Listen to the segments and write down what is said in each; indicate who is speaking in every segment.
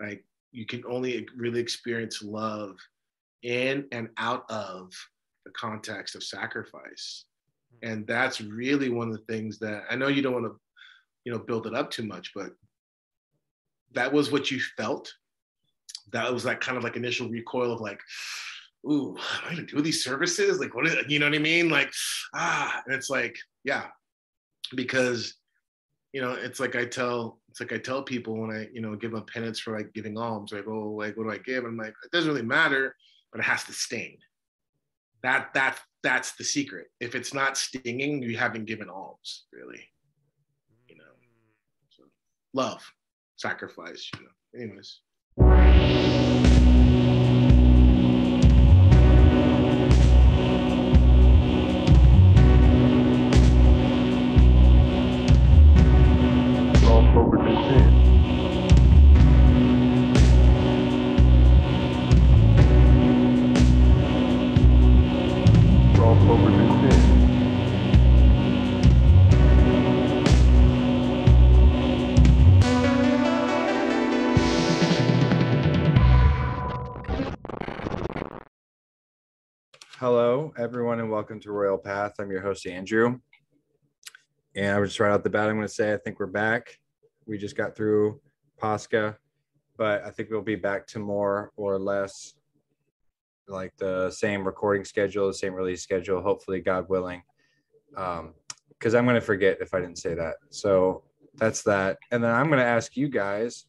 Speaker 1: Like you can only really experience love in and out of the context of sacrifice. And that's really one of the things that I know you don't want to, you know, build it up too much, but that was what you felt. That was like kind of like initial recoil of like, ooh, am I gonna do these services? Like, what is? You know what I mean? Like, ah, and it's like, yeah, because you know, it's like I tell, it's like I tell people when I, you know, give them penance for like giving alms, like, oh, like, what do I give? I'm like, it doesn't really matter, but it has to sting. That that that's the secret. If it's not stinging, you haven't given alms, really. You know, so love, sacrifice. You know. Anyways.
Speaker 2: Hello, everyone, and welcome to Royal Path. I'm your host, Andrew. And I was just right out the bat, I'm going to say I think we're back. We just got through Pascha, but I think we'll be back to more or less like the same recording schedule, the same release schedule, hopefully, God willing. Because um, I'm going to forget if I didn't say that. So that's that. And then I'm going to ask you guys,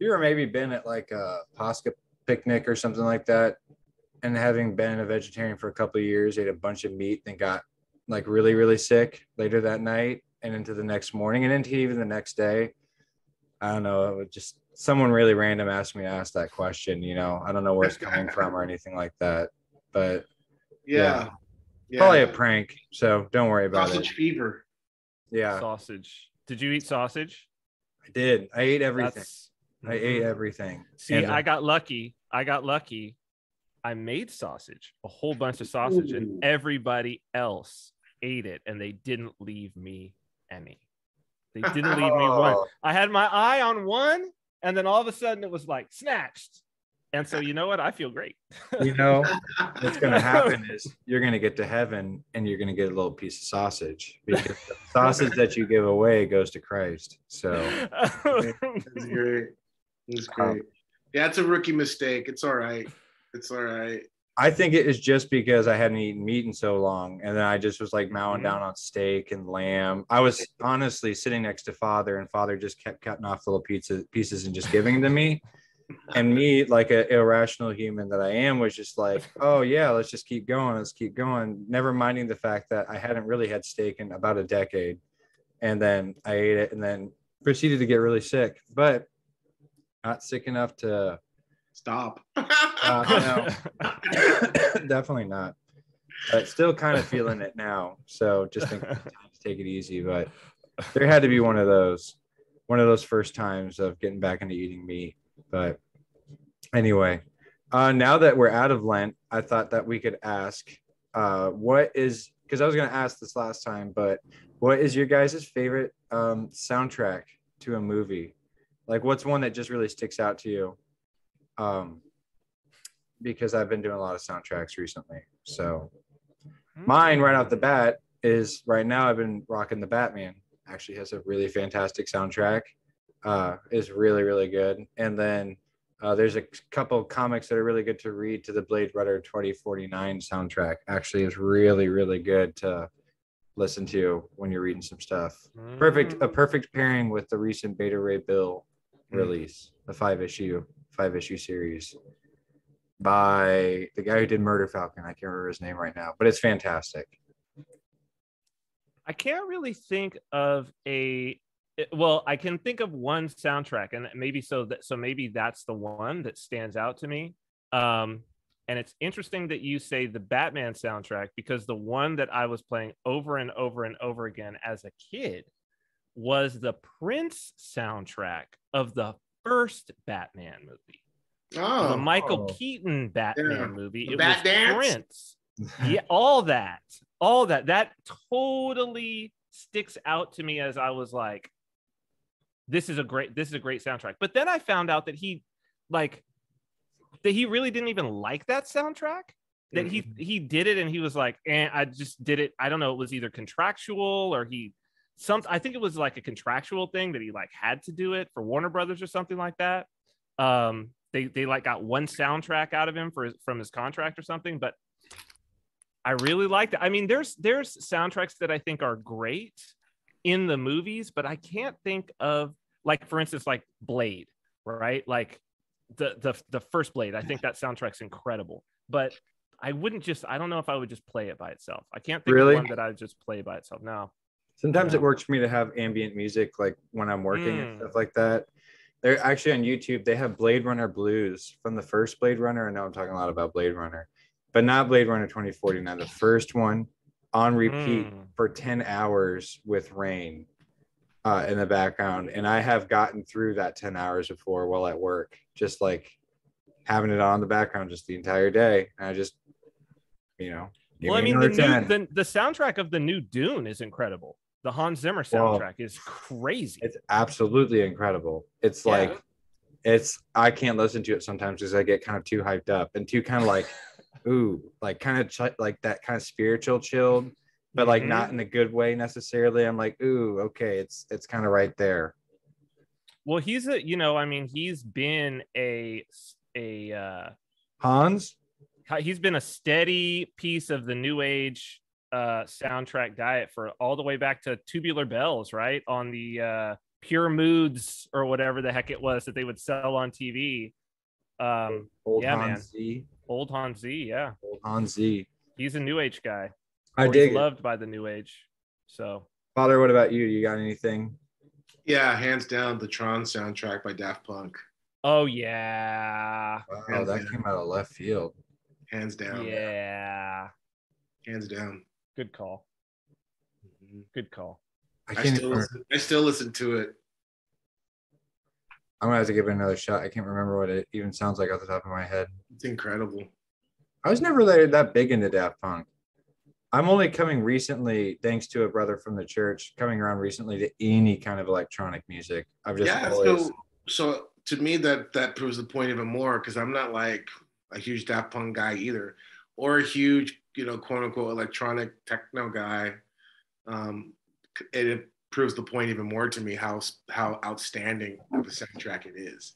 Speaker 2: you ever maybe been at like a Pascha picnic or something like that and having been a vegetarian for a couple of years, ate a bunch of meat and got like really, really sick later that night and into the next morning and into even the next day. I don't know. It would just someone really random asked me to ask that question. You know, I don't know where it's coming from or anything like that. But
Speaker 1: yeah, yeah.
Speaker 2: probably a prank. So don't worry about
Speaker 1: sausage
Speaker 2: it.
Speaker 1: Sausage fever.
Speaker 2: Yeah.
Speaker 3: Sausage. Did you eat sausage?
Speaker 2: I did. I ate everything. That's, I ate mm-hmm. everything.
Speaker 3: See, and, I got lucky. I got lucky I made sausage, a whole bunch of sausage, Ooh. and everybody else ate it, and they didn't leave me any. They didn't leave me one. I had my eye on one, and then all of a sudden it was like snatched. And so you know what? I feel great.
Speaker 2: you know what's going to happen is you're going to get to heaven and you're going to get a little piece of sausage because the sausage that you give away goes to Christ. So
Speaker 1: that's great. That's great. Um, yeah, it's a rookie mistake. It's all right. It's all right.
Speaker 2: I think it is just because I hadn't eaten meat in so long, and then I just was like mowing mm-hmm. down on steak and lamb. I was honestly sitting next to Father, and Father just kept cutting off little pizza pieces and just giving them to me. And me, like an irrational human that I am, was just like, "Oh yeah, let's just keep going, let's keep going." Never minding the fact that I hadn't really had steak in about a decade, and then I ate it, and then proceeded to get really sick, but not sick enough to
Speaker 1: stop.
Speaker 2: uh, definitely not. But still kind of feeling it now. So just think, take it easy. But there had to be one of those, one of those first times of getting back into eating meat. But anyway, uh, now that we're out of Lent, I thought that we could ask, uh, what is because I was going to ask this last time, but what is your guys' favorite um, soundtrack to a movie? Like, what's one that just really sticks out to you? Um, because I've been doing a lot of soundtracks recently. So mine right off the bat is right now I've been rocking the Batman. Actually has a really fantastic soundtrack. Uh, is really really good. And then uh, there's a couple comics that are really good to read. To the Blade Runner 2049 soundtrack actually is really really good to listen to when you're reading some stuff. Perfect a perfect pairing with the recent Beta Ray Bill mm. release, the five issue five issue series by the guy who did Murder Falcon. I can't remember his name right now, but it's fantastic.
Speaker 3: I can't really think of a well, I can think of one soundtrack, and maybe so that so maybe that's the one that stands out to me. Um, and it's interesting that you say the Batman soundtrack because the one that I was playing over and over and over again as a kid was the Prince soundtrack of the first Batman movie. Oh, the Michael oh. Keaton Batman yeah. movie.
Speaker 1: The it Bat was Dance?
Speaker 3: Prince. yeah, all that, all that, that totally sticks out to me as I was like, this is a great this is a great soundtrack. But then I found out that he like that he really didn't even like that soundtrack. That he
Speaker 1: Mhm.
Speaker 3: he did it and he was like, and I just did it. I don't know. It was either contractual or he some. I think it was like a contractual thing that he like had to do it for Warner Brothers or something like that. Um, they they like got one soundtrack out of him for from his contract or something. But I really liked it. I mean, there's there's soundtracks that I think are great in the movies, but I can't think of like for instance like Blade, right? Like the the the first Blade. I think that soundtrack's incredible, but I wouldn't just. I don't know if I would just play it by itself. I can't think
Speaker 2: Really?
Speaker 3: of one that I would just play by itself. No.
Speaker 2: Sometimes
Speaker 3: Yeah.
Speaker 2: it works for me to have ambient music, like when I'm working
Speaker 3: Mm.
Speaker 2: and stuff like that. They're actually on YouTube. They have Blade Runner blues from the first Blade Runner. I know I'm talking a lot about Blade Runner, but not Blade Runner 2049. The first one on repeat
Speaker 3: Mm.
Speaker 2: for 10 hours with rain uh, in the background. And I have gotten through that 10 hours before while at work, just like having it on the background just the entire day. And I just, you know,
Speaker 3: Well, I mean, the, new, the the soundtrack of the new Dune is incredible. The Hans Zimmer
Speaker 2: Well,
Speaker 3: soundtrack is crazy.
Speaker 2: It's absolutely incredible. It's
Speaker 3: Yeah.
Speaker 2: like it's I can't listen to it sometimes because I get kind of too hyped up and too kind of like ooh, like kind of ch- like that kind of spiritual chilled, but like
Speaker 3: Mhm.
Speaker 2: not in a good way necessarily. I'm like, ooh, okay, it's it's kind of right there.
Speaker 3: Well, he's a you know, I mean, he's been a a uh
Speaker 2: Hans,
Speaker 3: he's been a steady piece of the new age uh soundtrack diet for all the way back to tubular bells right on the uh pure moods or whatever the heck it was that they would sell on tv um
Speaker 2: old
Speaker 3: yeah,
Speaker 2: Hans
Speaker 3: man.
Speaker 2: Z,
Speaker 3: old hans z yeah
Speaker 2: old Hans Z.
Speaker 3: he's a new age guy
Speaker 2: I
Speaker 3: Or he's
Speaker 2: dig it.
Speaker 3: loved by the new age so
Speaker 2: Father, what about you? You got anything?
Speaker 1: Yeah, hands down, the Tron soundtrack by Daft Punk.
Speaker 3: oh yeah
Speaker 2: Wow,
Speaker 1: Hands
Speaker 2: that
Speaker 1: down.
Speaker 2: came out of left field.
Speaker 1: Hands down.
Speaker 3: yeah
Speaker 1: Hands down.
Speaker 3: Good call
Speaker 1: Mhm.
Speaker 3: good call
Speaker 2: I
Speaker 1: I
Speaker 2: can't.
Speaker 1: still listen, I still listen to it.
Speaker 2: I'm gonna have to give it another shot. I can't remember what it even sounds like off the top of my head.
Speaker 1: It's incredible.
Speaker 2: I was never that, that big into Daft Punk. I'm only coming recently, thanks to a brother from the church, coming around recently to any kind of electronic music. I've just
Speaker 1: yeah.
Speaker 2: always,
Speaker 1: So, so to me, that that proves the point even more because I'm not like a huge Daft Punk guy either, or a huge, you know, quote unquote electronic techno guy. Um, it, proves the point even more to me how how outstanding of a soundtrack it is,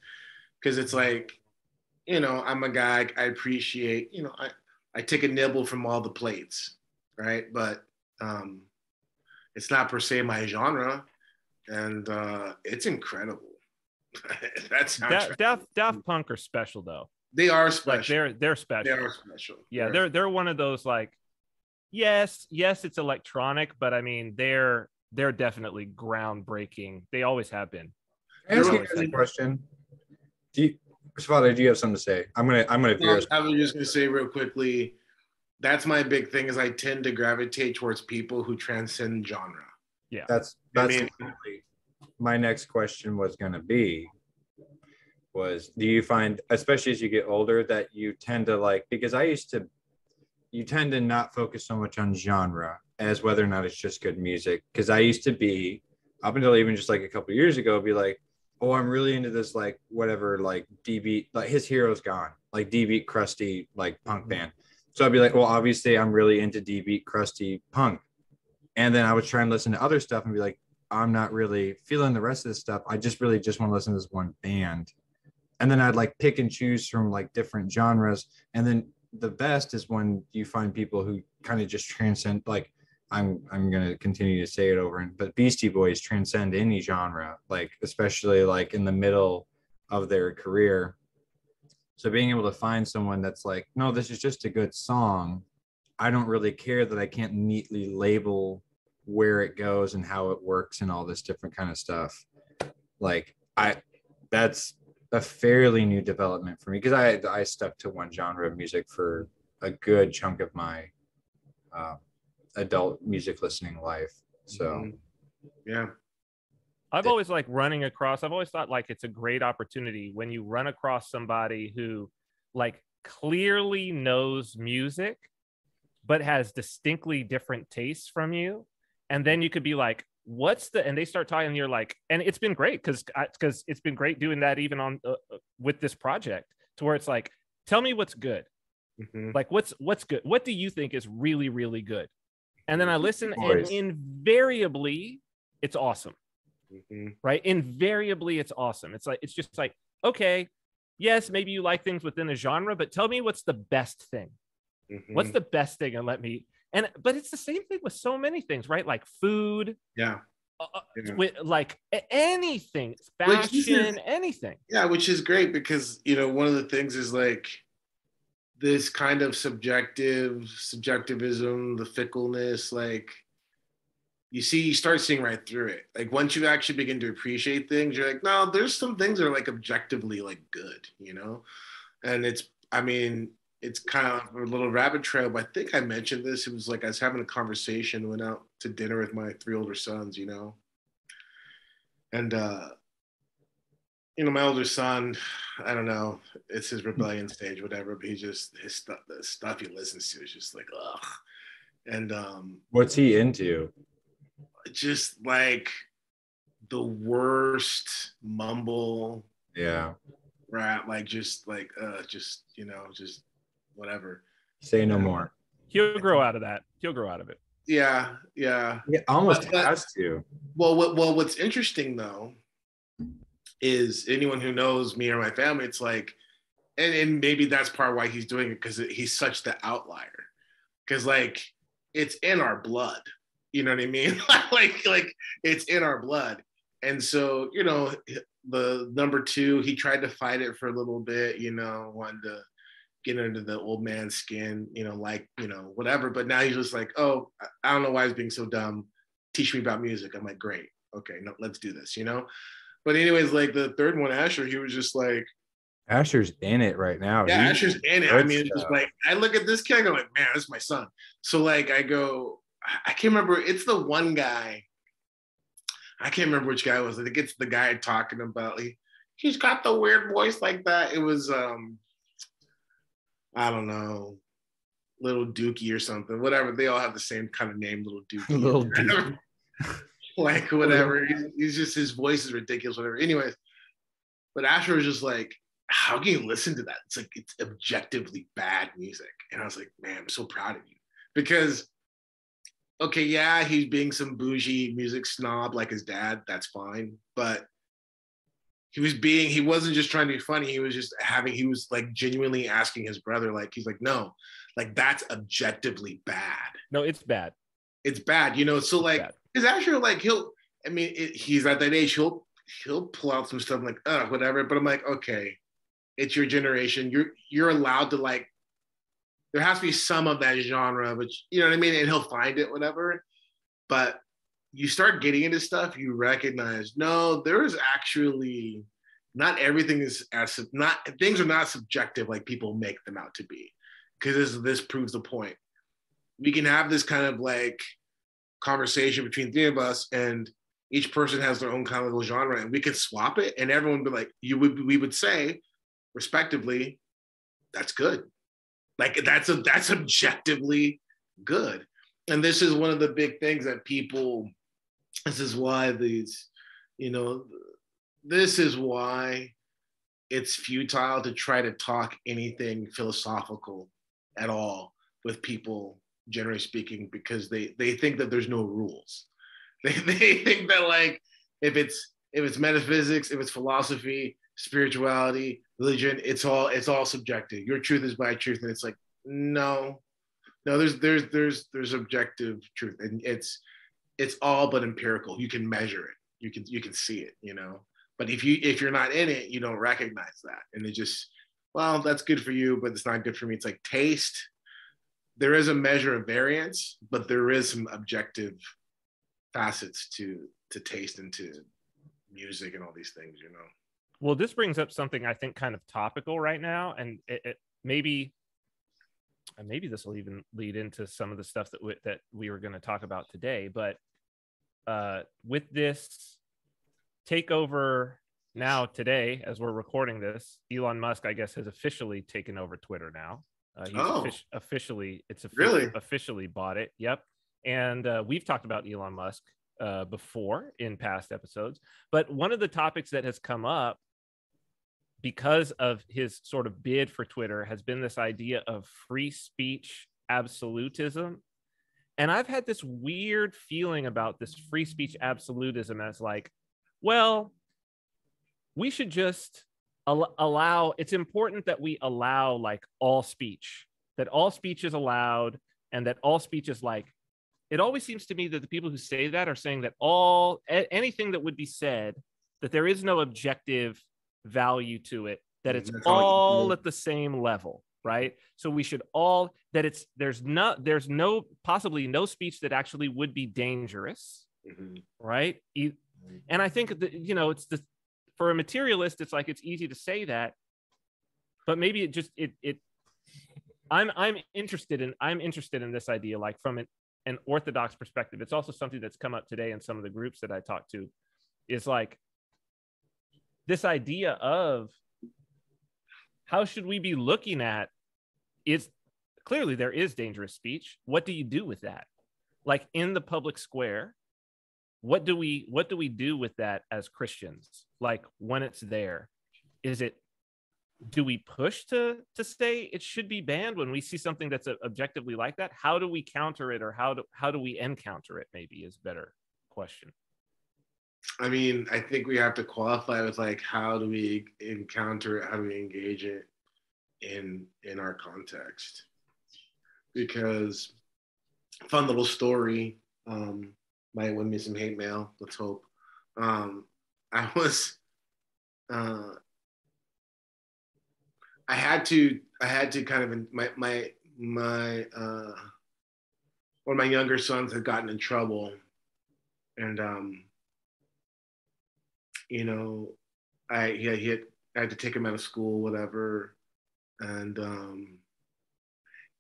Speaker 1: because it's like, you know, I'm a guy. I appreciate, you know, I I take a nibble from all the plates, right? But um, it's not per se my genre, and uh, it's incredible. That's
Speaker 3: Da- Daft, Daft Punk are special though
Speaker 1: they are
Speaker 3: like
Speaker 1: special.
Speaker 3: they're they're special
Speaker 1: they are special.
Speaker 3: yeah they're they're one of those like yes yes it's electronic but i mean they're they're definitely groundbreaking they always have been
Speaker 2: Can I ask you
Speaker 3: Really?
Speaker 2: guys a question. Do you, Father, do you have something to say? I'm gonna, I'm gonna veer us.
Speaker 1: I was just gonna say real quickly. That's my big thing is I tend to gravitate towards people who transcend genre.
Speaker 2: Yeah, that's
Speaker 1: I
Speaker 2: that's
Speaker 1: mean-
Speaker 2: my next question was gonna be was do you find especially as you get older that you tend to like because I used to you tend to not focus so much on genre as whether or not it's just good music because I used to be up until even just like a couple years ago be like oh I'm really into this like whatever like D-beat like his hero's gone like D-beat crusty like punk mm-hmm. band so I'd be like well obviously I'm really into db crusty punk and then I would try and listen to other stuff and be like, I'm not really feeling the rest of this stuff. I just really just want to listen to this one band. And then I'd like pick and choose from like different genres. And then the best is when you find people who kind of just transcend like I'm I'm gonna continue to say it over and but Beastie Boys transcend any genre, like especially like in the middle of their career. So being able to find someone that's like, no, this is just a good song. I don't really care that I can't neatly label where it goes and how it works and all this different kind of stuff. Like I that's a fairly new development for me because I I stuck to one genre of music for a good chunk of my uh, adult music listening life. So
Speaker 1: Mhm. yeah,
Speaker 3: I've
Speaker 2: Yeah.
Speaker 3: always like running across, I've always thought like it's a great opportunity when you run across somebody who like clearly knows music, but has distinctly different tastes from you. And then you could be like, what's the and they start talking and you're like and it's been great because because it's been great doing that even on uh, uh, with this project to where it's like tell me what's good. Mm-hmm. like what's what's good? What do you think is really really good? And then i listen and invariably it's awesome. Mm-hmm. right? Invariably it's awesome. It's like it's just like okay yes maybe you like things within a genre but tell me what's the best thing. Mm-hmm. what's the best thing and let me and but it's the same thing with so many things right? Like food
Speaker 1: yeah,
Speaker 3: uh, uh yeah. with like anything fashion anything.
Speaker 1: Yeah which is great because you know one of the things is like this kind of subjective subjectivism the fickleness like you see you start seeing right through it. Like once you actually begin to appreciate things you're like no there's some things that are like objectively like good you know? And it's i mean it's kind of a little rabbit trail, but I think I mentioned this. It was like I was having a conversation, went out to dinner with my three older sons, you know. And uh, you know, my older son, I don't know, it's his rebellion stage, whatever, but he just his stuff the stuff he listens to is just like ugh. And um
Speaker 2: what's he into?
Speaker 1: Just like the worst mumble.
Speaker 2: Yeah.
Speaker 1: Rap, like just like uh just you know, just whatever.
Speaker 2: Say no more.
Speaker 3: He'll grow out of that. He'll grow out of it.
Speaker 1: Yeah, yeah.
Speaker 2: He almost but, has to.
Speaker 1: Well, what, well, what's interesting though is anyone who knows me or my family, it's like, and, and maybe that's part why he's doing it because he's such the outlier. Because like it's in our blood. You know what I mean? like like it's in our blood. And so, you know, the number two, he tried to fight it for a little bit, you know, wanted to get under the old man's skin, you know, like, you know, whatever. But now he's just like, oh, I don't know why he's being so dumb. Teach me about music. I'm like, great. Okay, no, let's do this, you know? But anyways, like the third one, Asher, he was just like,
Speaker 2: Asher's in it right now.
Speaker 1: Yeah, He's Asher's in it. I mean, it's just like I look at this kid, I go like, man, that's my son. So like I go, I can't remember. It's the one guy. I can't remember which guy it was. I think it's the guy talking about. He, he's got the weird voice like that. It was um I don't know, little Dookie or something, whatever. They all have the same kind of name, little Dookie. little Dookie. like whatever. He's, he's, just his voice is ridiculous, whatever. Anyways, but Asher was just like, how can you listen to that? It's like it's objectively bad music. And I was like, man, I'm so proud of you. Because okay, yeah, he's being some bougie music snob like his dad, that's fine. But he was being he wasn't just trying to be funny. He was just having he was like genuinely asking his brother like he's like no like that's objectively bad.
Speaker 3: No it's bad.
Speaker 1: It's bad you know so like it's actually like he'll i mean it, he's at that age he'll he'll pull out some stuff like uh whatever but i'm like okay it's your generation. You're you're allowed to like there has to be some of that genre which you know what i mean and he'll find it whatever but you start getting into stuff, you recognize no, there is actually not everything is as not things are not subjective like people make them out to be. Because this this proves the point. We can have this kind of like conversation between three of us, and each person has their own kind of genre, and we could swap it, and everyone would be like, you would we would say, respectively, that's good. Like that's a that's objectively good. And this is one of the big things that people this is why these, you know, this is why it's futile to try to talk anything philosophical at all with people, generally speaking, because they they think that there's no rules. They they think that like if it's if it's metaphysics, if it's philosophy, spirituality, religion, it's all it's all subjective. Your truth is my truth, and it's like no, no. There's there's there's there's objective truth, and it's it's all but empirical. You can measure it. You can you can see it, you know. But if you if you're not in it, you don't recognize that. And it just, well, that's good for you, but it's not good for me. It's like taste. There is a measure of variance, but there is some objective facets to to taste and to music and all these things, you know.
Speaker 3: Well, this brings up something I think kind of topical right now, and it, it maybe and maybe this will even lead into some of the stuff that we, that we were going to talk about today. But uh, with this takeover now today, as we're recording this, Elon Musk, I guess, has officially taken over Twitter now. Uh, he's oh. offic- officially, it's officially, really officially bought it. Yep. And uh, we've talked about Elon Musk uh, before in past episodes. But one of the topics that has come up because of his sort of bid for Twitter has been this idea of free speech absolutism. And I've had this weird feeling about this free speech absolutism as like, well, we should just al- allow, it's important that we allow like all speech, that all speech is allowed and that all speech is like, it always seems to me that the people who say that are saying that all a- anything that would be said, that there is no objective value to it, that it's
Speaker 1: That's all you
Speaker 3: all
Speaker 1: do.
Speaker 3: at the same level, right? So we should all that it's there's not there's no possibly no speech that actually would be dangerous,
Speaker 1: Mhm.
Speaker 3: right? And I think that you know it's the for a materialist, it's like it's easy to say that, but maybe it just it it. I'm I'm interested in I'm interested in this idea like from an, an orthodox perspective. It's also something that's come up today in some of the groups that I talk to, is like this idea of how should we be looking at is clearly there is dangerous speech. What do you do with that? Like in the public square what do we what do we do with that as christians? Like when it's there is it do we push to to say it should be banned when we see something that's objectively like that? How do we counter it or how do how do we encounter it maybe is better question
Speaker 1: I mean, I think we have to qualify with like how do we encounter it, how do we engage it in in our context? Because fun little story, um, might win me some hate mail. Let's hope. Um, I was, uh, I had to, I had to kind of my my my uh, one of my younger sons had gotten in trouble, and um, you know, I he, he had, I had to take him out of school, whatever, and um,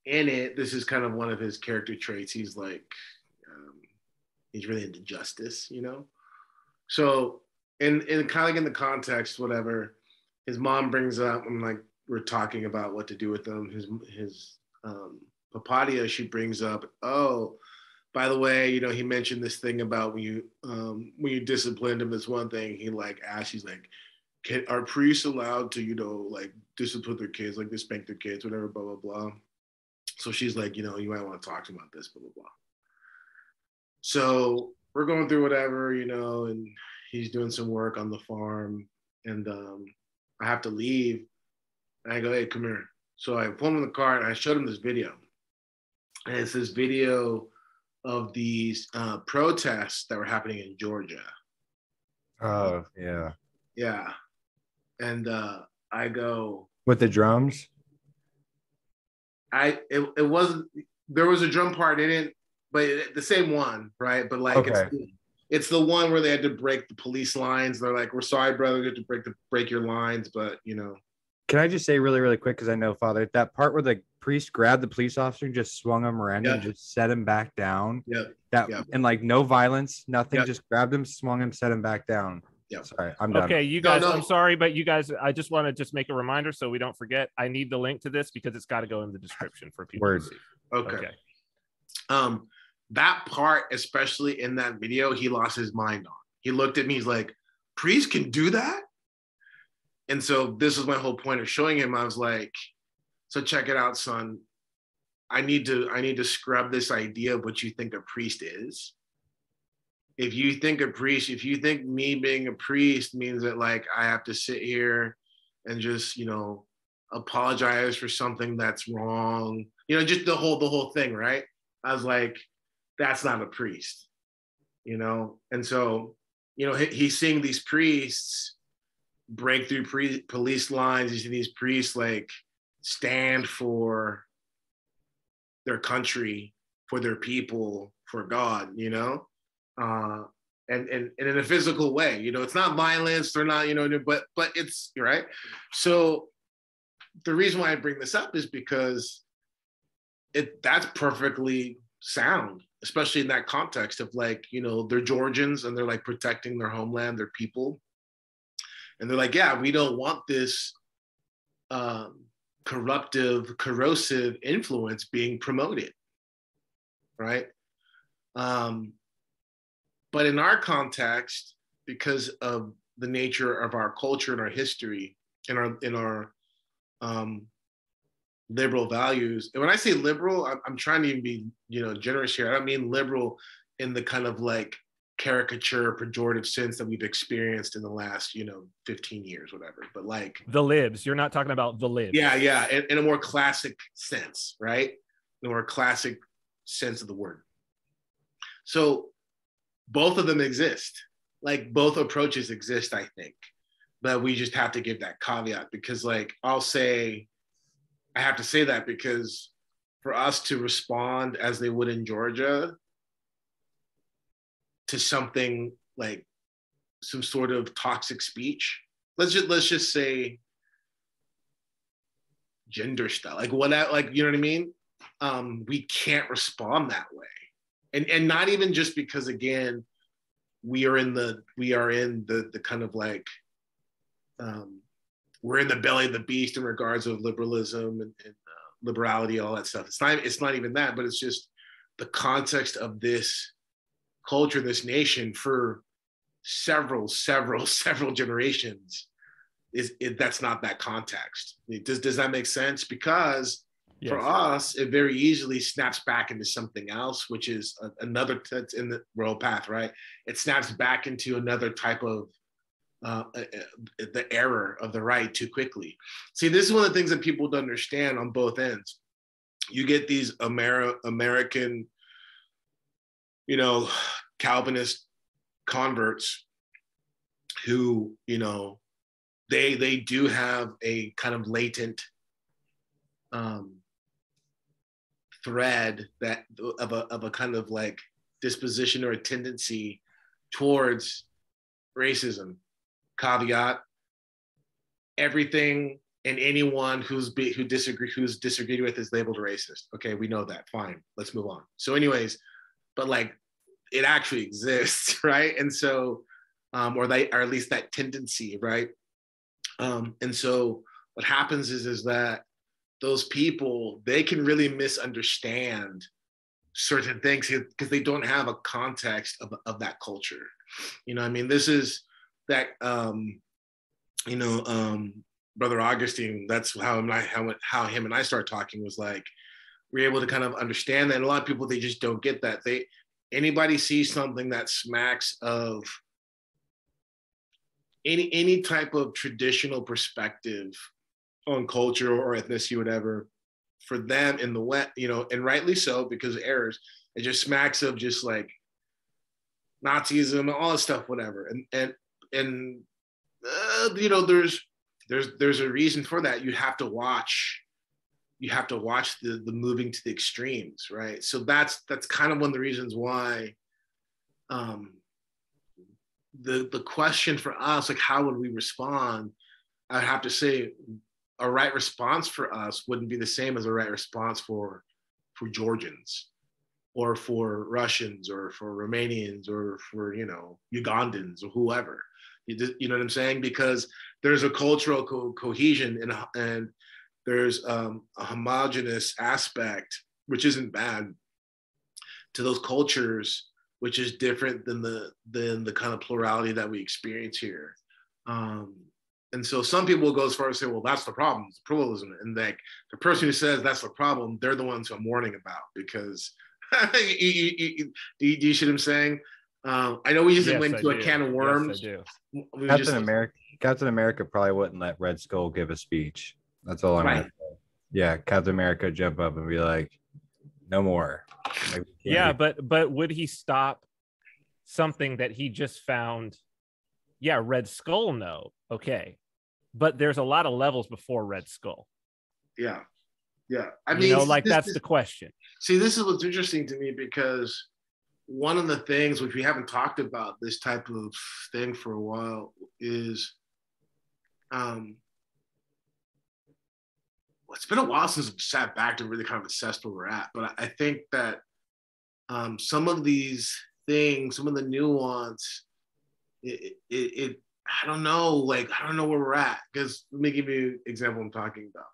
Speaker 1: in it, this is kind of one of his character traits. He's like, um, he's really into justice, you know. So, in in kind of like in the context, whatever, his mom brings up. I'm like, we're talking about what to do with them. His his um, Papadia, she brings up, oh, by the way, you know, he mentioned this thing about when you um, when you disciplined him. This one thing he like asked. He's like, Can, are priests allowed to you know like discipline their kids, like they spank their kids, whatever, blah blah blah. So she's like, you know, you might want to talk to him about this, blah blah blah. So we're going through whatever, you know, and he's doing some work on the farm, and um, I have to leave. And I go, hey, come here. So I pull him in the car and I showed him this video. And it's this video of these uh, protests that were happening in Georgia.
Speaker 2: Oh yeah,
Speaker 1: Yeah. And uh, I go,
Speaker 2: with the drums.
Speaker 1: I it, it wasn't there was a drum part in it, but it, the same one, right? But like
Speaker 2: Okay.
Speaker 1: it's it's the one where they had to break the police lines. They're like, "We're sorry, brother, we had to break the break your lines," but you know,
Speaker 2: Can I just say really, really quick because I know Father that part where the priest grabbed the police officer and just swung him around and just set him back down.
Speaker 1: yeah,
Speaker 2: That
Speaker 1: Yeah.
Speaker 2: and like no violence, nothing.
Speaker 1: Yeah.
Speaker 2: Just grabbed him, swung him, set him back down.
Speaker 1: Yeah.
Speaker 2: Sorry, I'm done.
Speaker 3: Okay, you guys,
Speaker 1: no.
Speaker 3: I'm sorry, but you guys, I just want to just make a reminder so we don't forget. I need the link to this because it's got to go in the description for people
Speaker 2: Word.
Speaker 3: to see.
Speaker 1: okay.
Speaker 3: Okay.
Speaker 1: Um, that part, especially in that video, he lost his mind on. He looked at me, he's like, "Priest can do that." And so this was my whole point of showing him. I was like, "So check it out, son. I need to I need to scrub this idea of what you think a priest is. If you think a priest, if you think me being a priest means that like I have to sit here and just, you know, apologize for something that's wrong, you know, just the whole the whole thing, right? I was like, that's not a priest, you know? And so, you know, he, he's seeing these priests break through pre- police lines. You see these priests like stand for their country, for their people, for God, you know? Uh, and, and, and in a physical way, you know, it's not violence, they're not, you know, but, but it's, right? So the reason why I bring this up is because it that's perfectly sound, especially in that context of like, you know, they're Georgians and they're like protecting their homeland, their people. And they're like, yeah, we don't want this um, corruptive, corrosive influence being promoted. Right. Um, but in our context, because of the nature of our culture and our history, in our in our um, liberal values. And when I say liberal, I'm, I'm trying to even be you know generous here. I don't mean liberal in the kind of like caricature pejorative sense that we've experienced in the last you know 15 years whatever. But like
Speaker 3: the libs. You're not talking about the libs.
Speaker 1: Yeah yeah. In, in a more classic sense right? In a more classic sense of the word. So both of them exist. Like both approaches exist i think. But we just have to give that caveat because like i'll say i have to say that because for us to respond as they would in georgia to something like some sort of toxic speech. Let's just let's just say gender stuff like what like you know what i mean? Um we can't respond that way. And and not even just because again we are in the we are in the the kind of like um we're in the belly of the beast in regards of liberalism and, and uh, liberality all that stuff. It's not it's not even that but it's just the context of this culture, this nation for several, several, several generations is it, that's not that context. Does does that make sense? Because yes. for us, it very easily snaps back into something else, which is a, another that's in the royal path, right? It snaps back into another type of uh, uh, uh, the error of the right too quickly. See, this is one of the things that people don't understand on both ends. You get these Amer- American you know, Calvinist converts who, you know, they they do have a kind of latent um, thread that of a of a kind of like disposition or a tendency towards racism. Caveat: everything and anyone who's be, who disagree who's disagreed with is labeled racist. Okay, we know that. Fine, let's move on. So, anyways, but like it actually exists, right? And so, um, or they, or at least that tendency, right? Um, and so, what happens is is that those people they can really misunderstand certain things because they don't have a context of, of that culture. You know, I mean, this is that um, you know, um, Brother Augustine. That's how I how, how him and I start talking was like we're able to kind of understand that. And a lot of people they just don't get that. They anybody sees something that smacks of any any type of traditional perspective on culture or ethnicity, whatever, for them in the wet, you know, and rightly so because of errors, it just smacks of just like Nazism, and all that stuff, whatever. And and and uh, you know, there's there's there's a reason for that. You have to watch you have to watch the the moving to the extremes, right? So that's that's kind of one of the reasons why um, the the question for us, like how would we respond? I'd have to say a right response for us wouldn't be the same as a right response for for Georgians or for Russians or for Romanians or for you know Ugandans or whoever. You, you know what I'm saying? Because there's a cultural co- cohesion and and there's um, a homogenous aspect, which isn't bad, to those cultures, which is different than the than the kind of plurality that we experience here. Um, and so some people will go as far as say, well, that's the problem, it's pluralism. And like the person who says that's the problem, they're the ones who I'm warning about because you, you, you, do, you, do you see what I'm saying? Um, I know we just yes, went to a can of worms. Yes,
Speaker 2: Captain just, America, Captain America probably wouldn't let Red Skull give a speech. That's all I'm. Right. Yeah, Captain America jump up and be like, "No more."
Speaker 3: Like, yeah, but but would he stop something that he just found? Yeah, Red Skull. No, okay, but there's a lot of levels before Red Skull.
Speaker 1: Yeah, yeah. I
Speaker 3: mean, you know, like this, that's this, the question.
Speaker 1: See, this is what's interesting to me because one of the things which we haven't talked about this type of thing for a while is um it's been a while since I've sat back to really kind of assess where we're at. But I think that um, some of these things, some of the nuance, it, it, it, I don't know, like I don't know where we're at. Because let me give you an example I'm talking about.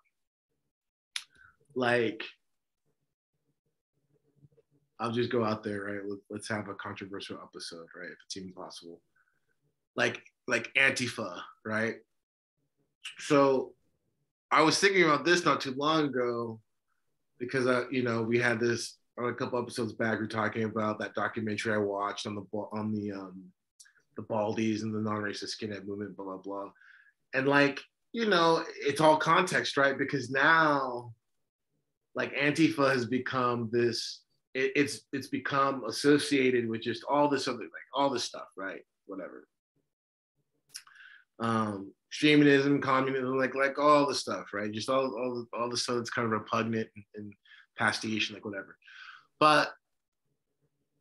Speaker 1: Like I'll just go out there, right? Let's have a controversial episode, right? If it's even possible. Like like Antifa, right? So I was thinking about this not too long ago because I, you know, we had this on a couple episodes back. We are talking about that documentary I watched on the on the um the Baldies and the non-racist skinhead movement, blah blah blah, and like you know, it's all context, right? Because now, like Antifa has become this. It, it's it's become associated with just all this other like all this stuff, right? Whatever. Um, extremism, communism, like like all the stuff, right? Just all all all the stuff that's kind of repugnant and, and like whatever. But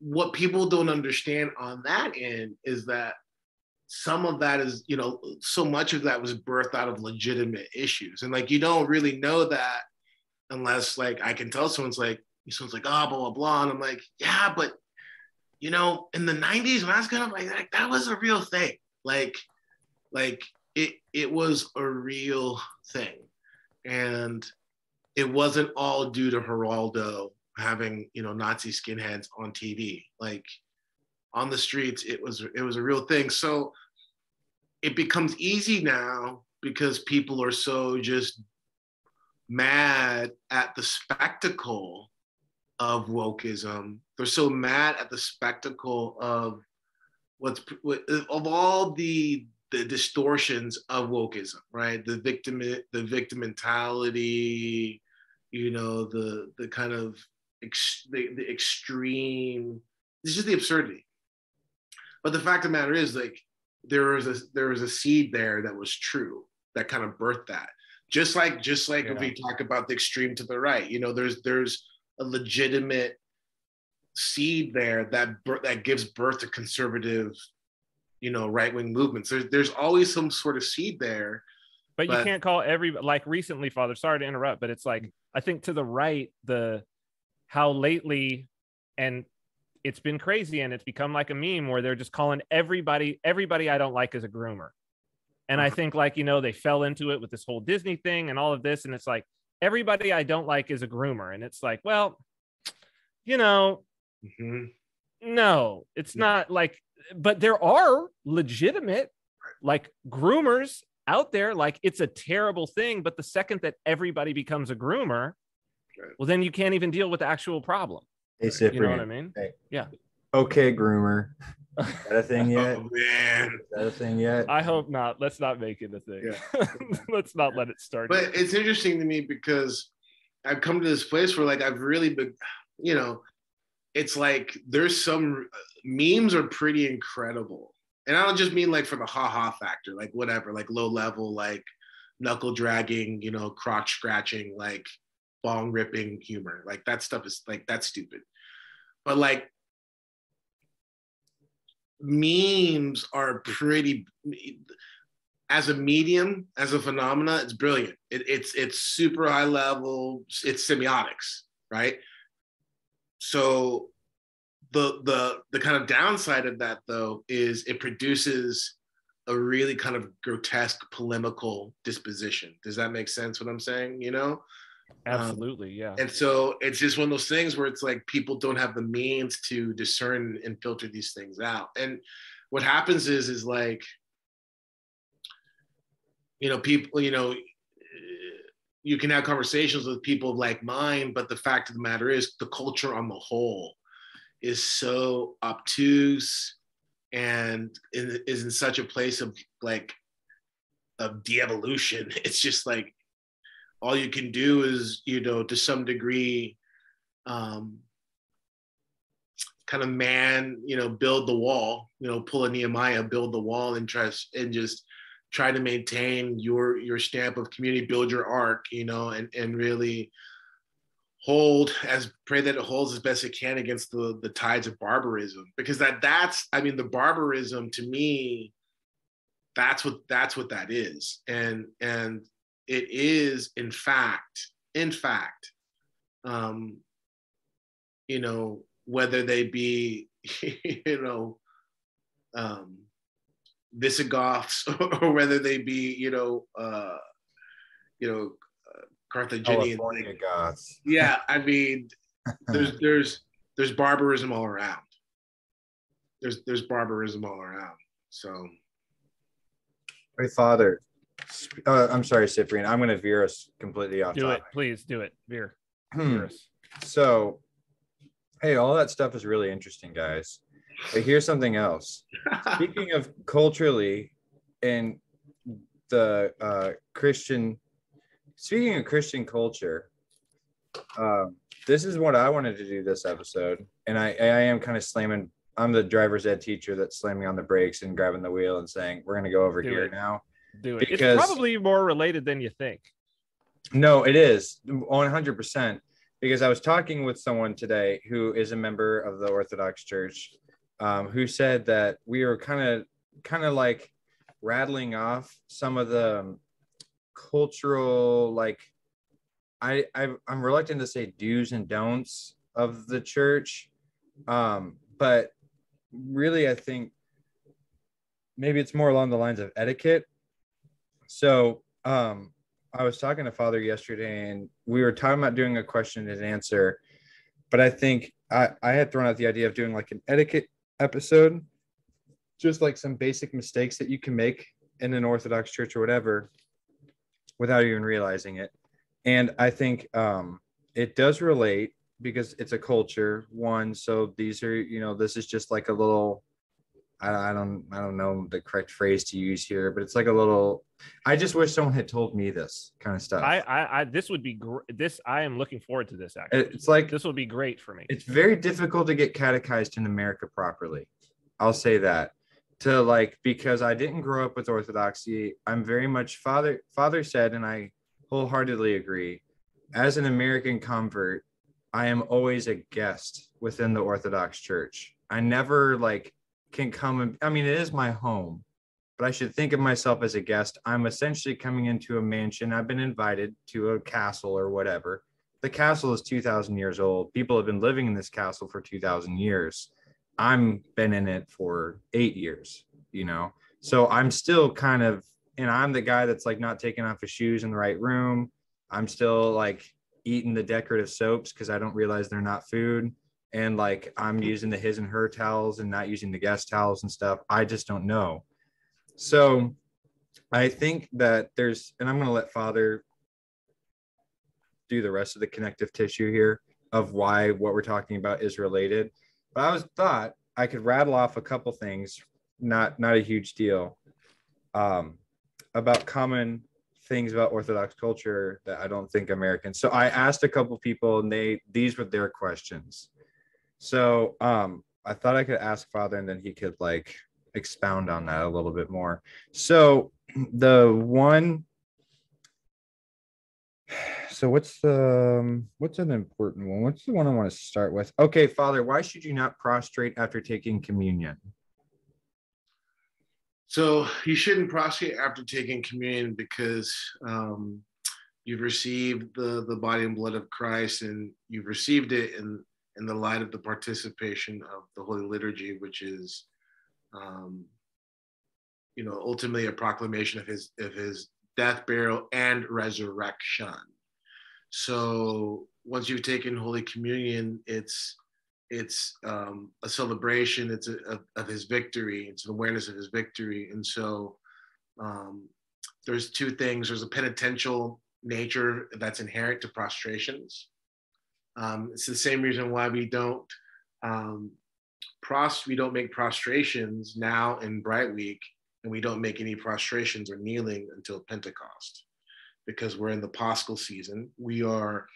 Speaker 1: what people don't understand on that end is that some of that is, you know, so much of that was birthed out of legitimate issues. And like you don't really know that unless like I can tell someone's like, someone's like, oh, blah, blah, blah. And I'm like, yeah, but you know, in the 90s when I was kind of like, like that was a real thing. Like, like it it was a real thing. And it wasn't all due to Geraldo having, you know, Nazi skinheads on TV. Like on the streets, it was it was a real thing. So it becomes easy now because people are so just mad at the spectacle of wokeism. They're so mad at the spectacle of what's of all the the distortions of wokeism, right? The victim, the victim mentality, you know, the the kind of ex, the, the extreme. This is the absurdity. But the fact of the matter is, like, there was a there was a seed there that was true that kind of birthed that. Just like just like yeah. if we talk about the extreme to the right, you know, there's there's a legitimate seed there that that gives birth to conservative you know right wing movements. There's there's always some sort of seed there.
Speaker 3: But, but you can't call every like recently, Father. Sorry to interrupt, but it's like I think to the right the how lately and it's been crazy and it's become like a meme where they're just calling everybody everybody I don't like as a groomer. And I uh-huh. think like you know they fell into it with this whole Disney thing and all of this and it's like everybody I don't like is a groomer and it's like well you know mm-hmm. no it's not like but there are legitimate like groomers out there like it's a terrible thing but the second that everybody becomes a groomer well then you can't even deal with the actual problem.
Speaker 2: Hey,
Speaker 3: you know what i mean?
Speaker 2: Hey.
Speaker 3: yeah.
Speaker 2: Okay groomer. Is that a thing yet? Oh, man. Is that a thing yet?
Speaker 3: I hope not. Let's not make it a thing. Yeah. let's not let it start.
Speaker 1: But it's interesting to me because i've come to this place where like i've really been you know it's like there's some memes are pretty incredible. And I don't just mean like for the haha factor, like whatever, like low level, like knuckle dragging, you know, crotch scratching, like bong ripping humor. Like that stuff is like that's stupid. But like memes are pretty as a medium, as a phenomena, it's brilliant. It, it's it's super high level. It's semiotics, right? So the the the kind of downside of that though is it produces a really kind of grotesque polemical disposition. Does that make sense what I'm saying? You know?
Speaker 3: Absolutely, um, yeah.
Speaker 1: And so it's just one of those things where it's like people don't have the means to discern and filter these things out. And what happens is is like you know people you know you can have conversations with people of like mine but the fact of the matter is the culture on the whole is so obtuse and is in such a place of like of de-evolution. It's just like all you can do is you know to some degree um kind of man you know build the wall you know pull a nehemiah build the wall and try and just try to maintain your your stamp of community build your ark you know and and really hold as pray that it holds as best it can against the the tides of barbarism. Because that that's i mean the barbarism to me that's what that's what that is. And and it is in fact in fact um you know whether they be you know um visigoths or whether they be you know uh you know Carthaginian.
Speaker 2: California gods.
Speaker 1: Yeah, I mean, there's there's there's barbarism all around. There's there's barbarism all around. So,
Speaker 2: hey, Father. Uh, I'm sorry, Cyprian. I'm going to veer us completely off.
Speaker 3: Do
Speaker 2: topic.
Speaker 3: it, please. Do it, veer.
Speaker 2: Hmm.
Speaker 3: veer.
Speaker 2: So, hey, all that stuff is really interesting, guys. But here's something else. Speaking of culturally and the uh, Christian, speaking of Christian culture, um, this is what I wanted to do this episode, and I I am kind of slamming. I'm the driver's ed teacher that's slamming on the brakes and grabbing the wheel and saying we're going to go over
Speaker 3: Do
Speaker 2: here
Speaker 3: it.
Speaker 2: now.
Speaker 3: Do it.
Speaker 2: Because-
Speaker 3: it's probably more related than you think.
Speaker 2: No, it is 100% because I was talking with someone today who is a member of the Orthodox Church um, who said that we were kind of kind of like rattling off some of the um, cultural like I, I I'm reluctant to say do's and don'ts of the church um, but really I think maybe it's more along the lines of etiquette so um I was talking to Father yesterday, and we were talking about doing a question and answer. But I think I, I had thrown out the idea of doing like an etiquette episode, just like some basic mistakes that you can make in an Orthodox church or whatever without even realizing it. And I think um, it does relate because it's a culture, one. So these are, you know, this is just like a little. I, I don't I don't know the correct phrase to use here, but it's like a little I just wish someone had told me this kind of stuff.
Speaker 3: I, I, I, this would be gr- this. I am looking forward to this. Actually,
Speaker 2: it's like
Speaker 3: this will be great for me.
Speaker 2: it's very difficult to get catechized in America properly. I'll say that. To like because I didn't grow up with orthodoxy. I'm very much father father said and I wholeheartedly agree. As an American convert, I am always a guest within the Orthodox Church. I never like can come and I mean it is my home, but I should think of myself as a guest. I'm essentially coming into a mansion. I've been invited to a castle or whatever. The castle is 2000 years old. People have been living in this castle for 2000 years. I'm been in it for 8 years, you know. So I'm still kind of and I'm the guy that's like not taking off his shoes in the right room. I'm still like eating the decorative soaps because I don't realize they're not food. And like I'm using the his and her towels and not using the guest towels and stuff. I just don't know. So I think that there's, and I'm going to let Father do the rest of the connective tissue here of why what we're talking about is related. But I was thought I could rattle off a couple things, not not a huge deal, um, about common things about Orthodox culture that I don't think Americans. So I asked a couple people, and they these were their questions. So um, I thought I could ask Father, and then he could like expound on that a little bit more. So the one so what's the um, what's an important one? What's the one I want to start with? Okay, Father, why should you not prostrate after taking communion?
Speaker 1: So you shouldn't prostrate after taking communion because um, you've received the the body and blood of Christ, and you've received it in in the light of the participation of the Holy Liturgy, which is, um, you know, ultimately a proclamation of his of his death, burial, and resurrection. So once you've taken Holy Communion, it's it's um, a celebration. It's a, of, of his victory. It's an awareness of his victory. And so um, there's two things. There's a penitential nature that's inherent to prostrations. Um, it's the same reason why we don't um, we don't make prostrations now in Bright Week, and we don't make any prostrations or kneeling until Pentecost, because we're in the Paschal season. We are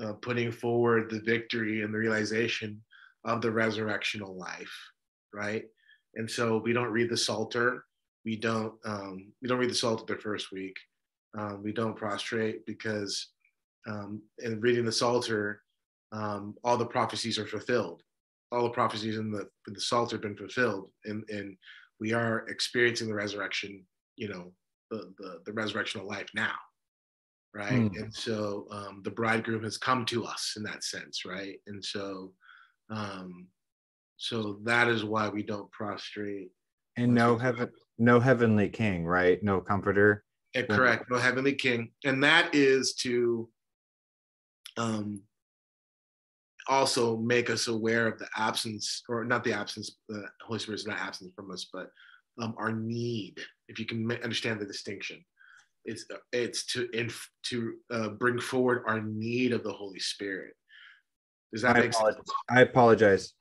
Speaker 1: uh, putting forward the victory and the realization of the resurrectional life, right? And so we don't read the Psalter. We don't um, we don't read the Psalter the first week. Um, we don't prostrate because um, in reading the Psalter, um, all the prophecies are fulfilled. All the prophecies in the in the Psalter have been fulfilled, and and we are experiencing the resurrection. You know, the the, the resurrectional life now, right?
Speaker 2: Mm.
Speaker 1: And so um, the bridegroom has come to us in that sense, right? And so um, so that is why we don't prostrate.
Speaker 2: And no heaven, no heavenly king, right? No comforter.
Speaker 1: Eh, correct, no heavenly king, and that is to um, also make us aware of the absence, or not the absence, the Holy Spirit is not absent from us, but um, our need. If you can understand the distinction, it's it's to inf- to uh, bring forward our need of the Holy Spirit. Does that
Speaker 2: I
Speaker 1: make
Speaker 2: apologize.
Speaker 1: sense?
Speaker 2: I apologize.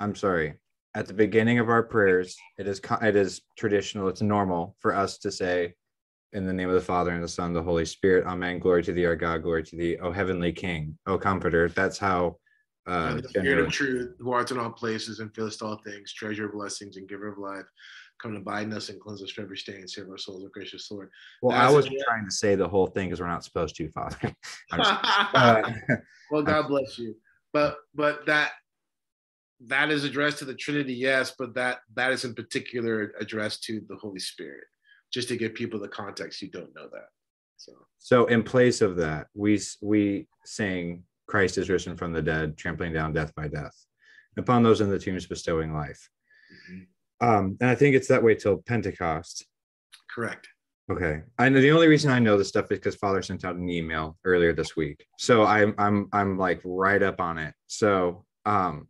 Speaker 2: I'm sorry. At the beginning of our prayers, it is it is traditional. It's normal for us to say, "In the name of the Father and the Son, and the Holy Spirit, Amen. Glory to thee, our God. Glory to thee, O heavenly King, O Comforter." That's how. Uh,
Speaker 1: the Spirit of truth, who art in all places and fillest all things, treasure of blessings and giver of life, come to bind us and cleanse us from every stain, save our souls, O gracious Lord.
Speaker 2: well, I
Speaker 1: it.
Speaker 2: trying to say the whole thing because we're not supposed to, Father. Just- uh,
Speaker 1: well, God bless you. But but that that is addressed to the Trinity, yes, but that that is in particular addressed to the Holy Spirit, just to give people the context who don't know that. So
Speaker 2: So in place of that, we we sing Christ is risen from the dead, trampling down death by death. Upon those in the tombs bestowing life. Um, and I think it's that way till Pentecost.
Speaker 1: correct.
Speaker 2: Okay. I know the only reason I know this stuff is because Father sent out an email earlier this week. So I'm I'm I'm like right up on it. So um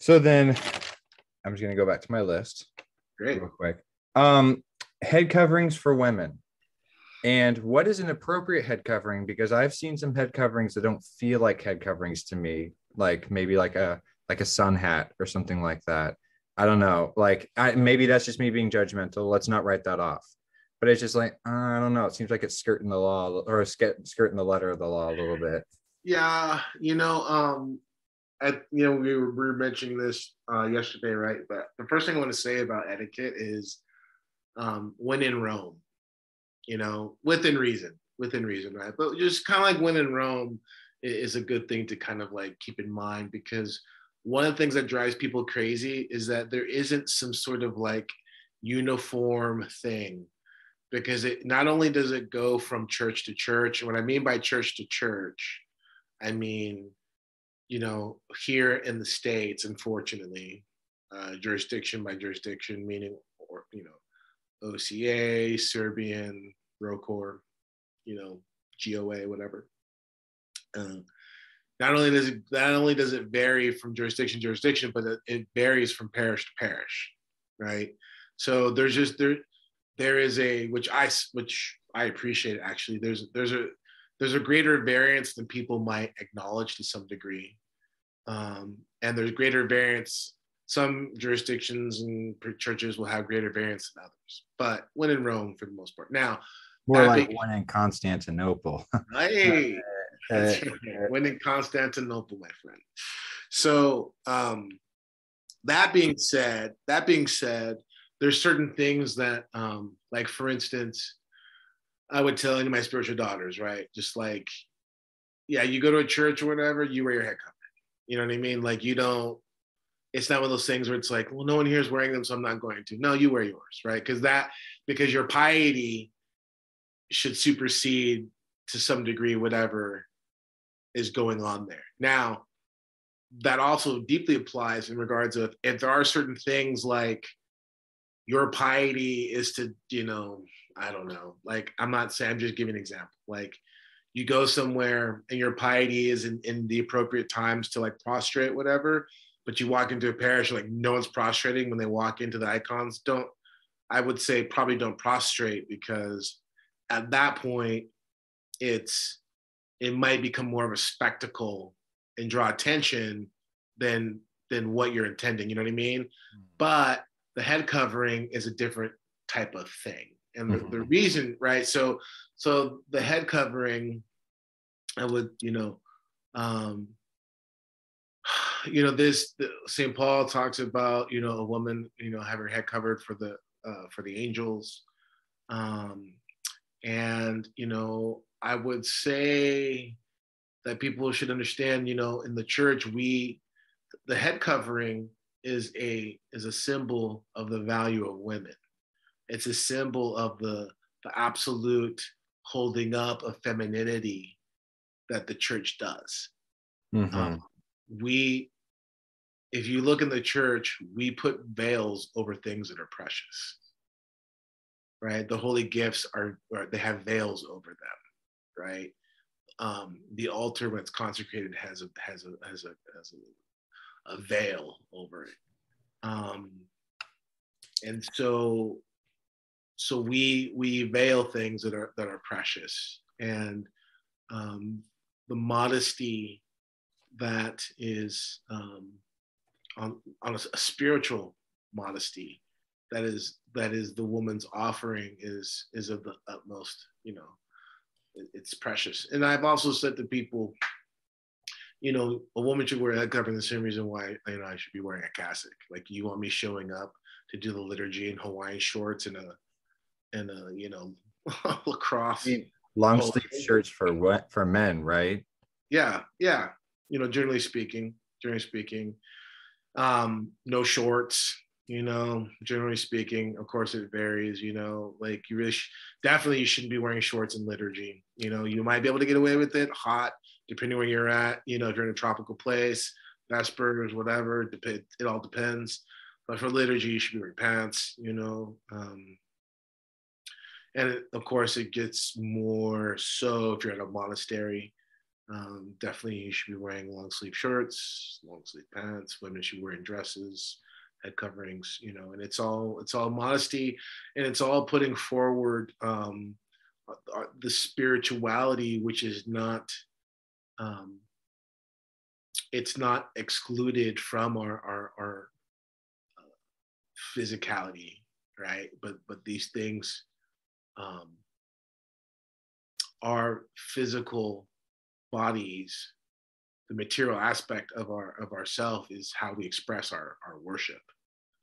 Speaker 2: so then I'm just gonna go back to my list
Speaker 1: Great.
Speaker 2: real quick. Um, head coverings for women. And what is an appropriate head covering? Because I've seen some head coverings that don't feel like head coverings to me, like maybe like a like a sun hat or something like that. I don't know. Like I, maybe that's just me being judgmental. Let's not write that off. But it's just like uh, I don't know. It seems like it's skirting the law or sk- skirting the letter of the law a little bit.
Speaker 1: Yeah, you know, um, I, you know, we were, we were mentioning this uh, yesterday, right? But the first thing I want to say about etiquette is um, when in Rome, you know, within reason, within reason, right? But just kind of like when in Rome is a good thing to kind of like keep in mind because one of the things that drives people crazy is that there isn't some sort of like uniform thing because it not only does it go from church to church, what I mean by church to church, I mean, you know, here in the States, unfortunately, uh, jurisdiction by jurisdiction, meaning, or, you know, OCA, Serbian, ROCOR, you know, GOA, whatever. Uh, not only does it not only does it vary from jurisdiction to jurisdiction, but it, varies from parish to parish, right? So there's just there there is a which I which I appreciate actually. There's there's a there's a greater variance than people might acknowledge to some degree, um, and there's greater variance. Some jurisdictions and churches will have greater variance than others, but when in Rome, for the most part. Now,
Speaker 2: More like one in Constantinople.
Speaker 1: hey,
Speaker 2: Uh,
Speaker 1: right. when in Constantinople, my friend. So, um, that being said, that being said, there's certain things that, um, like for instance, I would tell any of my spiritual daughters, right? Just like, yeah, you go to a church or whatever, you wear your head covering. You know what I mean? Like you don't. It's not one of those things where it's like, well, no one here is wearing them, so I'm not going to. No, you wear yours, right? Because that, because your piety should supersede to some degree whatever is going on there. Now, that also deeply applies in regards of if there are certain things like your piety is to, you know, I don't know, like I'm not saying, I'm just giving an example. Like you go somewhere and your piety is in, in the appropriate times to like prostrate, whatever, but you walk into a parish, like no one's prostrating when they walk into the icons. Don't, I would say probably don't prostrate because at that point, it's it might become more of a spectacle and draw attention than than what you're intending. You know what I mean? But the head covering is a different type of thing, and the, the reason, right? So so the head covering, I would you know. Um, you know this st paul talks about you know a woman you know have her head covered for the uh, for the angels um and you know i would say that people should understand you know in the church we the head covering is a is a symbol of the value of women. It's a symbol of the the absolute holding up of femininity that the church does.
Speaker 2: Mhm.
Speaker 1: um, we if you look in the church we put veils over things that are precious right? The holy gifts are, are they have veils over them right? Um, the altar when it's consecrated has a has a has a has a, a veil over it, um, and so so we we veil things that are that are precious. And um, the modesty that is um, on on a, a spiritual modesty that is that is the woman's offering is is of the utmost you know it's precious. And I've also said to people, you know, a woman should wear a head covering the same reason why you know I should be wearing a cassock. Like you want me showing up to do the liturgy in Hawaiian shorts and a and a you know lacrosse
Speaker 2: long sleeve shirts for what for men, right?
Speaker 1: Yeah, yeah. You know, generally speaking, generally speaking, um, no shorts, you know generally speaking of course it varies you know like you really sh- definitely you shouldn't be wearing shorts in liturgy. You know you might be able to get away with it hot depending where you're at you know if you're in a tropical place vespers whatever dep- it all depends. But for liturgy you should be wearing pants you know um, and it, of course it gets more so if you're at a monastery. Um, definitely you should be wearing long sleeve shirts long sleeve pants women should be wearing dresses head coverings you know and it's all it's all modesty and it's all putting forward um, uh, uh, the spirituality which is not um, it's not excluded from our our, our uh, physicality right? But but these things um, our physical bodies the material aspect of our of ourself is how we express our our worship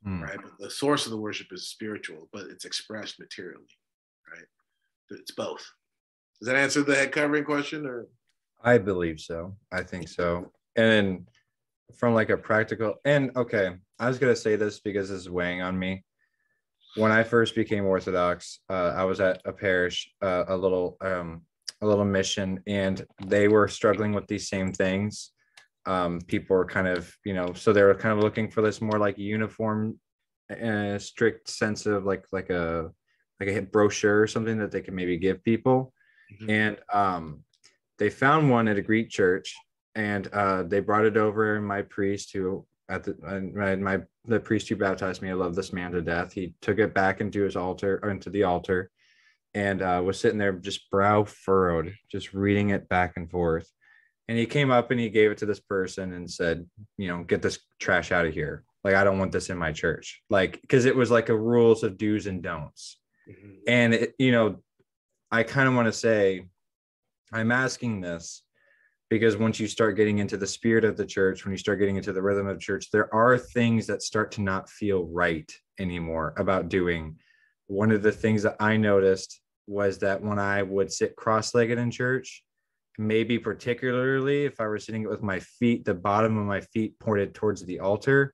Speaker 1: mm. right? But the source of the worship is spiritual but it's expressed materially right? It's both. Does that answer the head covering question or?
Speaker 2: I believe so. I think so. And from like a practical and okay i was going to say this because this is weighing on me. When i first became orthodox uh, i was at a parish uh, a little um, a little mission and they were struggling with these same things. Um, people were kind of you know so they were kind of looking for this more like uniform uh, strict sense of like like a like a brochure or something that they can maybe give people. Mm-hmm. and um, they found one at a greek church and uh, they brought it over my priest who at the my, my the priest who baptized me i love this man to death. He took it back into his altar or into the altar and uh, was sitting there just brow furrowed, just reading it back and forth. And he came up and he gave it to this person and said, you know, get this trash out of here. Like, I don't want this in my church. Like, because it was like a rules of do's and don'ts. Mm-hmm. And, it, you know, I kind of want to say, I'm asking this because once you start getting into the spirit of the church, when you start getting into the rhythm of church, there are things that start to not feel right anymore about doing. One of the things that I noticed was that when I would sit cross-legged in church, maybe particularly if I were sitting with my feet, the bottom of my feet pointed towards the altar,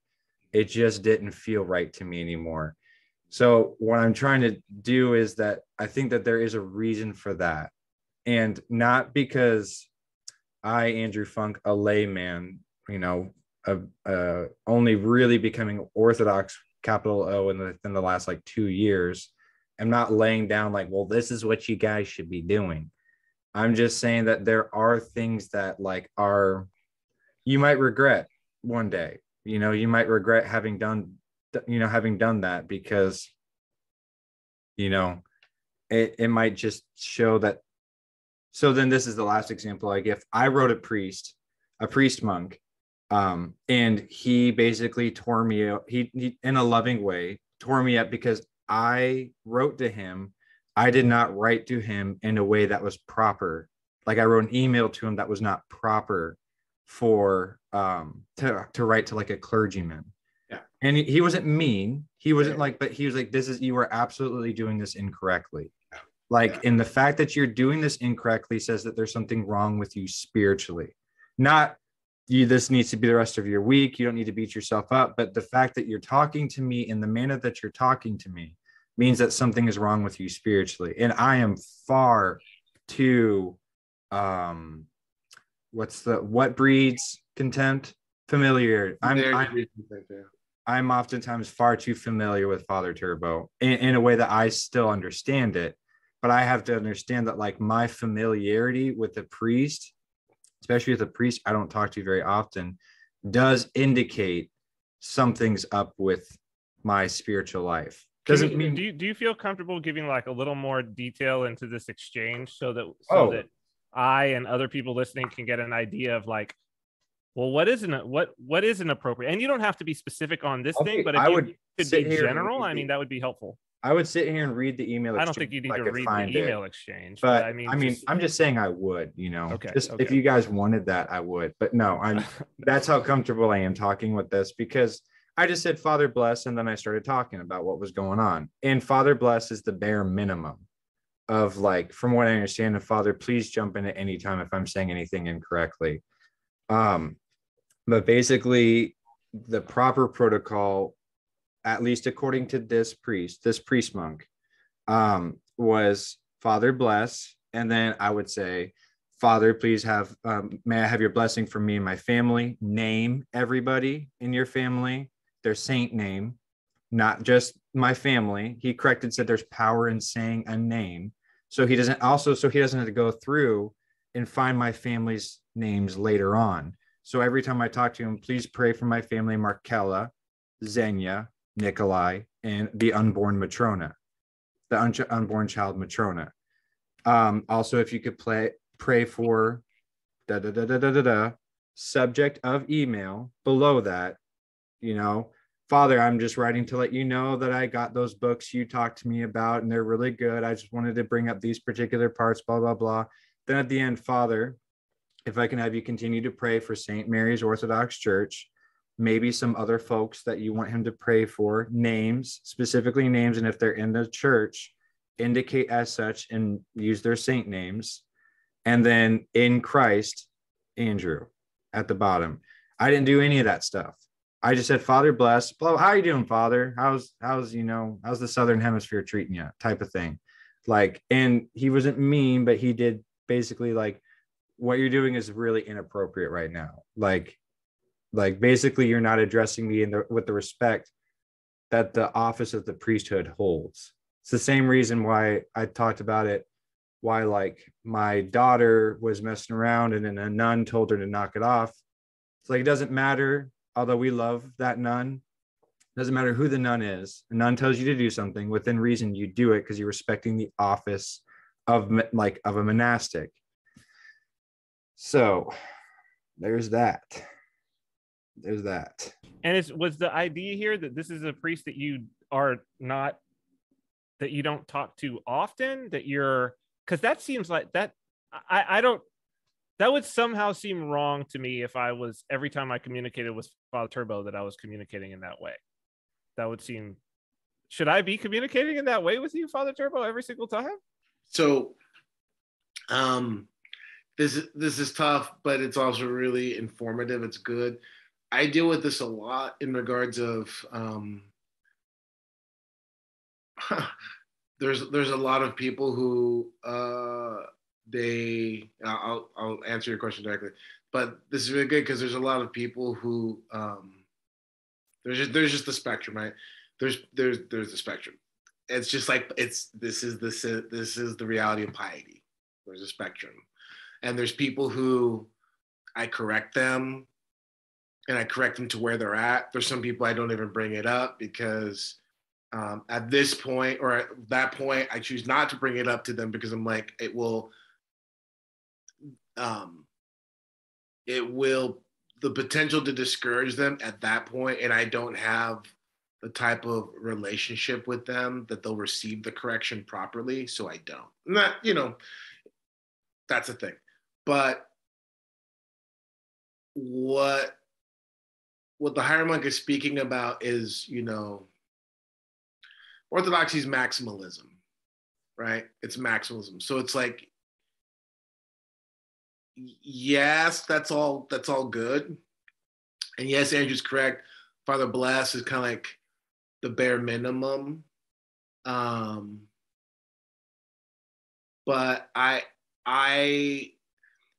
Speaker 2: it just didn't feel right to me anymore. So what I'm trying to do is that I think that there is a reason for that. And not because I, Andrew Funk, a layman, you know, uh, uh, only really becoming Orthodox, capital O, in the in the last like two years, I'm not laying down like, well, this is what you guys should be doing. I'm just saying that there are things that like are you might regret one day. You know, you might regret having done you know having done that because you know it, it might just show that so then this is the last example like if i wrote a priest a priest monk um and he basically tore me out he, he in a loving way tore me up because I wrote to him, I did not write to him in a way that was proper. Like I wrote an email to him that was not proper for um to, to write to like a clergyman.
Speaker 1: Yeah.
Speaker 2: And he, he wasn't mean. He wasn't like, but he was like, this is you are absolutely doing this incorrectly. Yeah. Like, yeah. and the fact that you're doing this incorrectly says that there's something wrong with you spiritually. Not you this needs to be the rest of your week. You don't need to beat yourself up. But the fact that you're talking to me in the manner that you're talking to me means that something is wrong with you spiritually. And I am far too um what's the what breeds contempt? Familiar. I'm I'm, I'm oftentimes far too familiar with Father Turbo in, in a way that I still understand it. but I have to understand that like my familiarity with the priest, especially with a priest I don't talk to very often, does indicate something's up with my spiritual life. Doesn't mean
Speaker 3: do you, do you feel comfortable giving like a little more detail into this exchange so that so
Speaker 2: Oh.
Speaker 3: that I and other people listening can get an idea of like well what isn't what what is an appropriate and you don't have to be specific on this
Speaker 2: Okay,
Speaker 3: thing but if
Speaker 2: I
Speaker 3: you
Speaker 2: would
Speaker 3: could be
Speaker 2: here
Speaker 3: general I mean that would be helpful
Speaker 2: I would sit here and read the email.
Speaker 3: I don't think you need to read the
Speaker 2: it.
Speaker 3: email exchange
Speaker 2: But
Speaker 3: I mean
Speaker 2: I mean,
Speaker 3: just-
Speaker 2: I'm just saying I would, you know.
Speaker 3: Okay,
Speaker 2: Just if you guys wanted that, I would. But no, I'm that's how comfortable I am talking with this because I just said Father bless and then I started talking about what was going on. And Father bless is the bare minimum of like from what I understand and Father please jump in at any time if I'm saying anything incorrectly. Um but basically the proper protocol at least according to this priest, this priest monk um was Father bless and then I would say Father, please have, um, may I have your blessing for me and my family? Name everybody in your family, their saint name, not just my family. He corrected, said there's power in saying a name. So he doesn't also, so he doesn't have to go through and find my family's names later on. So every time I talk to him, please pray for my family, Markella, Xenia, Nikolai, and the unborn Matrona, the un- unborn child Matrona. Um, also, if you could play, pray for da da da da da da da subject of email below that, you know, Father, I'm just writing to let you know that I got those books you talked to me about and they're really good. I just wanted to bring up these particular parts, blah, blah, blah. Then at the end, Father, if I can have you continue to pray for St. Mary's Orthodox Church, maybe some other folks that you want him to pray for, names, specifically names, and if they're in the church, indicate as such and use their saint names. And then in Christ, Andrew at the bottom. I didn't do any of that stuff. I just said, Father bless. How are you doing, Father? How's how's you know how's the Southern Hemisphere treating you? Type of thing. Like, and he wasn't mean, but he did basically like what you're doing is really inappropriate right now. Like, like basically you're not addressing me in the with the respect that the office of the priesthood holds. It's the same reason why I talked about it why like my daughter was messing around and then a nun told her to knock it off. It's like it doesn't matter, although we love that nun. Doesn't matter who the nun is. A nun tells you to do something within reason, you do it because you're respecting the office of like of a monastic. So there's that. There's that.
Speaker 3: and it's was the idea here that this is a priest that you are not that you don't talk to often that you're because that seems like that i i don't that would somehow seem wrong to me if i was every time i communicated with father turbo that i was communicating in that way that would seem should i be communicating in that way with you father turbo every single time
Speaker 1: So, um, this is this is tough, but it's also really informative. It's good. I deal with this a lot in regards of um, there's there's a lot of people who uh, they I'll I'll answer your question directly, but this is really good because there's a lot of people who um, there's just, there's just the spectrum, right? There's there's there's the spectrum. It's just like it's this is this is this is the reality of piety. There's a spectrum, and there's people who I correct them, and I correct them to where they're at. There's some people I don't even bring it up because um, at this point or at that point, I choose not to bring it up to them because I'm like, it will, um, it will, the potential to discourage them at that point, and I don't have the type of relationship with them that they'll receive the correction properly, so I don't. Not, you know, that's the thing. But what what the hieromonk is speaking about is, you know, orthodoxy is maximalism, right? It's maximalism. So it's like, yes, that's all. That's all good, and yes, Andrew's correct. Father Bless is kind of like the bare minimum. Um, but I, I,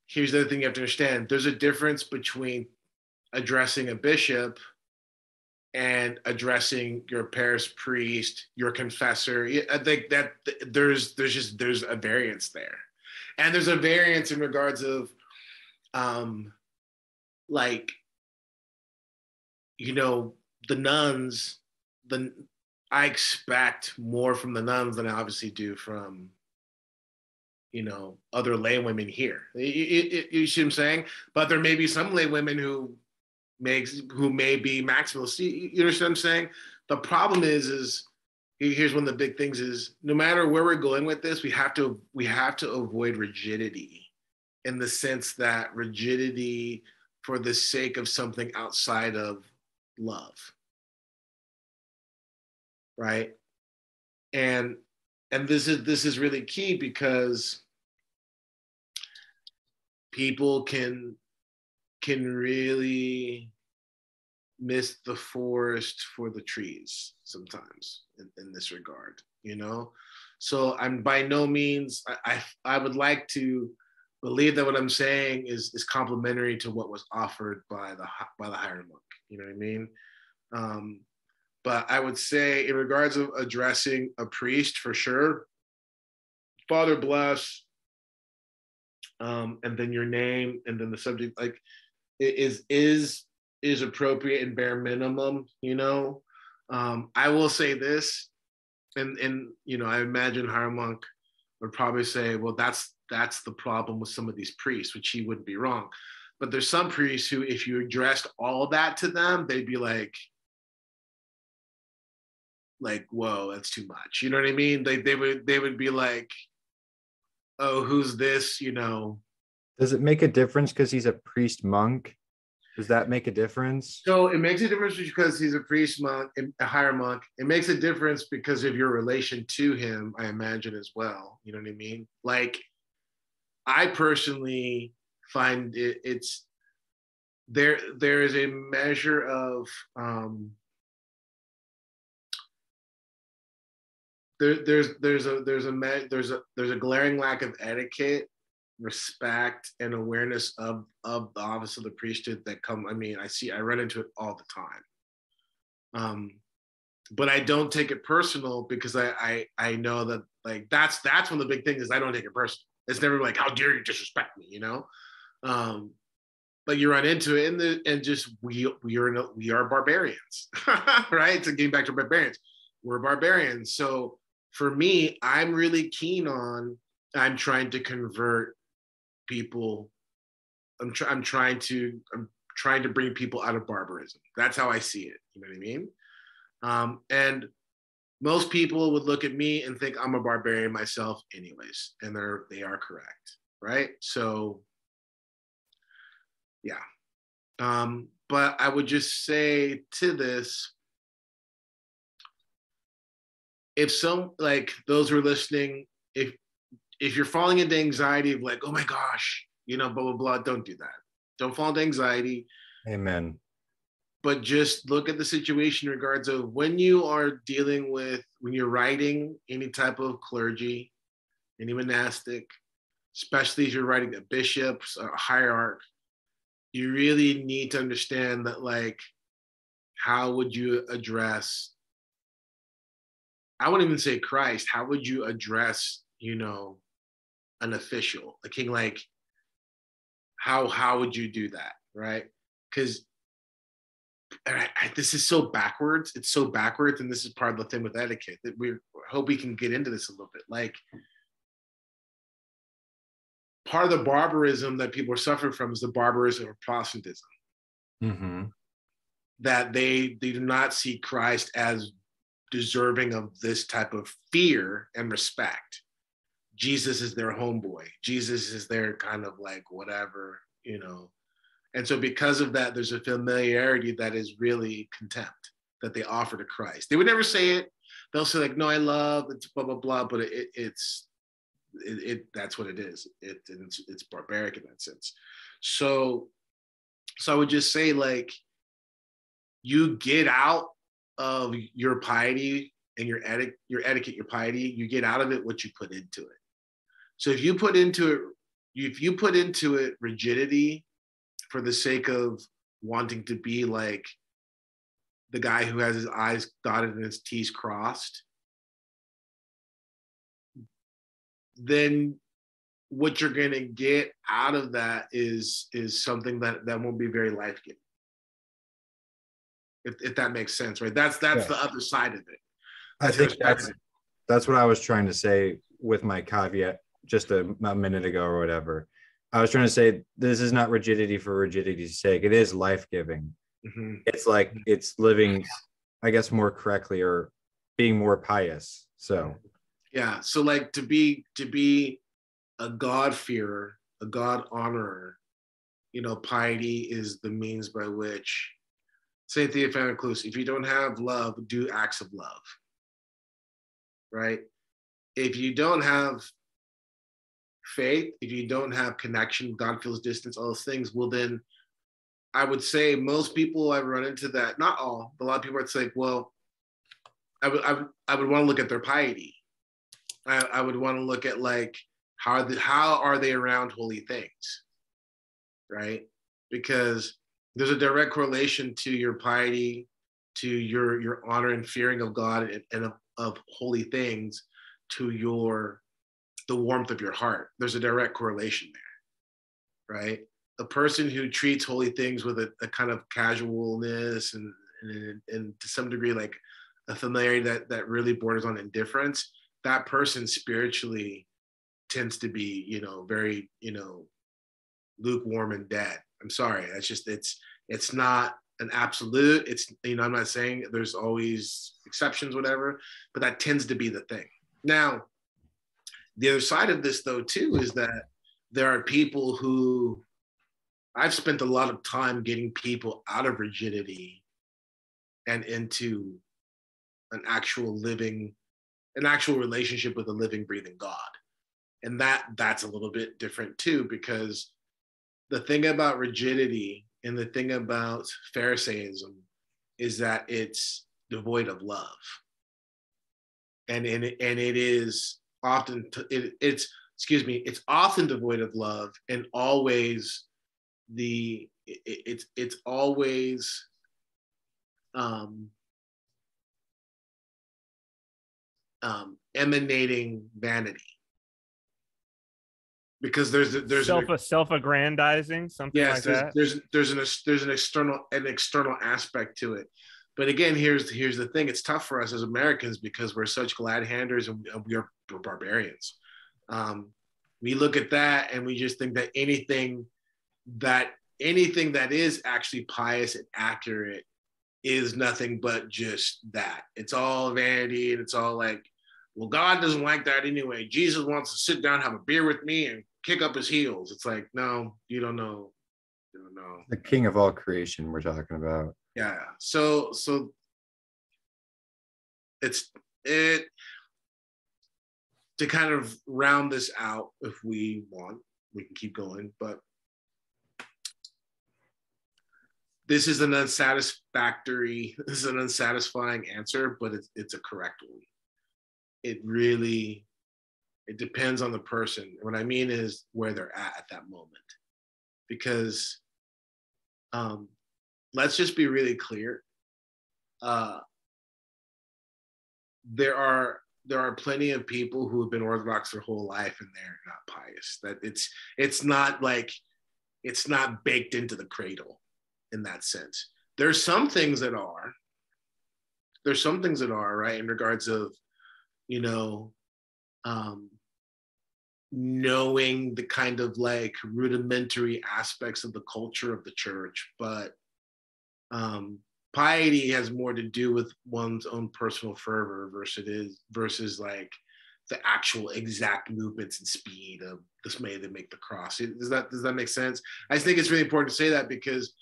Speaker 1: here's the other thing you have to understand: there's a difference between addressing a bishop and addressing your parish priest, your confessor. I think that there's there's just there's a variance there, and there's a variance in regards of, um, like, you know, the nuns. The I expect more from the nuns than I obviously do from, you know, other lay women here. You, you, you see what I'm saying? But there may be some lay women who makes who may be maximalists. You, you understand what I'm saying? The problem is, is here's one of the big things is no matter where we're going with this, we have to we have to avoid rigidity in the sense that rigidity for the sake of something outside of love. Right? And and this is this is really key because people can can really miss the forest for the trees sometimes in, in this regard, you know? So I'm by no means, I, I, I would like to believe that what I'm saying is, is complementary to what was offered by the, by the hieromonk, you know what I mean? Um, but I would say in regards of addressing a priest for sure, Father bless, um, and then your name, and then the subject, like is is is appropriate and bare minimum, you know. Um, I will say this, and and you know, I imagine Hieromonk would probably say, well, that's that's the problem with some of these priests, which he wouldn't be wrong. But there's some priests who, if you addressed all that to them, they'd be like, like, whoa, that's too much. You know what I mean? They they would they would be like, oh, who's this? You know.
Speaker 2: Does it make a difference because he's a priest monk? Does that make a difference?
Speaker 1: So it makes a difference because he's a priest monk, a hieromonk. It makes a difference because of your relation to him, I imagine as well. You know what I mean? Like, I personally find it, it's there. There is a measure of um, there, there's there's a there's a there's a there's a glaring lack of etiquette respect and awareness of of the office of the priesthood that come i mean i see i run into it all the time. Um but i don't take it personal because i i, I know that like that's that's one of the big things is i don't take it personal. It's never like how dare you disrespect me you know? Um but you run into it and the and just we we are we are barbarians right? So getting back to barbarians we're barbarians. So for me i'm really keen on i'm trying to convert people i'm, tr- I'm trying to i'm trying to bring people out of barbarism. That's how i see it you know what i mean? Um, and most people would look at me and think i'm a barbarian myself anyways and they're they are correct right? So yeah. Um, but i would just say to this if some like those who are listening if if you're falling into anxiety of like, oh my gosh, you know, blah, blah, blah, don't do that. Don't fall into anxiety.
Speaker 2: Amen.
Speaker 1: But just look at the situation in regards of when you are dealing with, when you're writing any type of clergy, any monastic, especially if you're writing a bishops, a hierarch, you really need to understand that like, how would you address, I wouldn't even say Christ, how would you address, you know, an official, a king like how how would you do that, right? Because this is so backwards. It's so backwards, and this is part of the thing with etiquette that we hope we can get into this a little bit. Like part of the barbarism that people are suffering from is the barbarism of Protestantism. Mm-hmm. That they they do not see Christ as deserving of this type of fear and respect. Jesus is their homeboy. Jesus is their kind of like whatever, you know. And so because of that, there's a familiarity that is really contempt that they offer to Christ. They would never say it. They'll say like, "No, I love it's blah blah blah," but it, it's it, it, that's what it is. It it's, it's barbaric in that sense. So so I would just say like you get out of your piety and your your etiquette, your piety, you get out of it what you put into it. So if you put into it, if you put into it rigidity for the sake of wanting to be like the guy who has his eyes dotted and his T's crossed, then what you're going to get out of that is is something that that won't be very life giving if, if that makes sense right? That's that's the other side of it.
Speaker 2: That's i think that's that's what i was trying to say with my caveat just a, a minute ago or whatever i was trying to say this is not rigidity for rigidity's sake it is life-giving mm-hmm. it's like mm-hmm. it's living i guess more correctly or being more pious so
Speaker 1: yeah so like to be to be a God-fearer, a God honorer, you know, piety is the means by which Saint Theophanicus, if you don't have love, do acts of love. Right? If you don't have faith, if you don't have connection, God feels distance, all those things, well, then I would say most people I run into that, not all, but a lot of people are like, well, I would, I would, I would want to look at their piety. I, I would want to look at like, how are, the, how are they around holy things? Right? Because there's a direct correlation to your piety, to your your honor and fearing of God and, and of, of holy things, to your the warmth of your heart. There's a direct correlation there, right? A person who treats holy things with a, a kind of casualness and, and, and to some degree like a familiarity that that really borders on indifference, that person spiritually tends to be, you know, very, you know, lukewarm and dead. I'm sorry. That's just it's it's not an absolute. It's you know, I'm not saying there's always exceptions, whatever, but that tends to be the thing. Now, the other side of this though, too, is that there are people who I've spent a lot of time getting people out of rigidity and into an actual living, an actual relationship with a living, breathing God. And that that's a little bit different too because the thing about rigidity and the thing about pharisaism is that it's devoid of love. And and, and it is often it, it's excuse me it's often devoid of love and always the it, it's it's always um um emanating vanity because there's there's
Speaker 3: self an, self-aggrandizing something yes, like
Speaker 1: there's,
Speaker 3: that.
Speaker 1: There's there's an there's an external an external aspect to it. But again, here's here's the thing: it's tough for us as Americans because we're such glad handers and we are barbarians. Um, we look at that and we just think that anything that anything that is actually pious and accurate is nothing but just that. It's all vanity and it's all like, well, God doesn't like that anyway. Jesus wants to sit down, have a beer with me, and kick up his heels. It's like, no, you don't know. You don't know.
Speaker 2: The king of all creation we're talking about.
Speaker 1: Yeah. So so it's it to kind of round this out if we want, we can keep going, but this is an unsatisfactory, this is an unsatisfying answer, but it's, it's a correct one. It really it depends on the person. What I mean is where they're at at that moment. Because um, let's just be really clear. Uh, there are there are plenty of people who have been Orthodox their whole life and they're not pious. That it's it's not like it's not baked into the cradle in that sense. There's some things that are. There's some things that are right in regards of, you know, um, knowing the kind of like rudimentary aspects of the culture of the church, but um, piety has more to do with one's own personal fervor versus versus like the actual exact movements and speed of this way they make the cross. Does that does that make sense? I think it's really important to say that because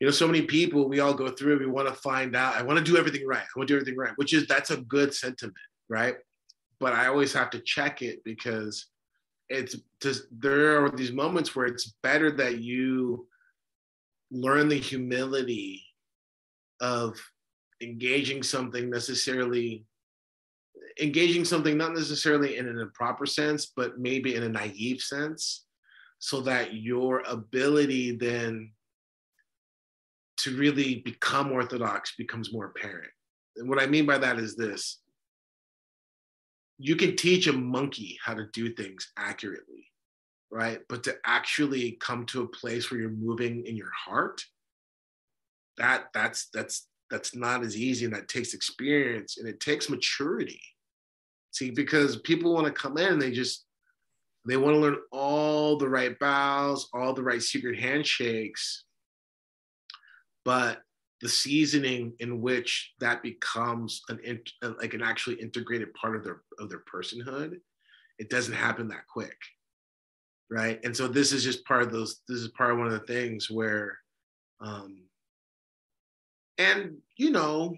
Speaker 1: you know so many people we all go through we want to find out i want to do everything right i want to do everything right which is that's a good sentiment right but I always have to check it because it's just there are these moments where it's better that you learn the humility of engaging something necessarily engaging something not necessarily in an improper sense but maybe in a naive sense so that your ability then to really become orthodox becomes more apparent. And what I mean by that is this you can teach a monkey how to do things accurately, right? But to actually come to a place where you're moving in your heart, that that's that's that's not as easy and that takes experience and it takes maturity. See, because people want to come in and they just they want to learn all the right bows, all the right secret handshakes, but the seasoning in which that becomes an like an actually integrated part of their of their personhood it doesn't happen that quick right and so this is just part of those this is part of one of the things where um and you know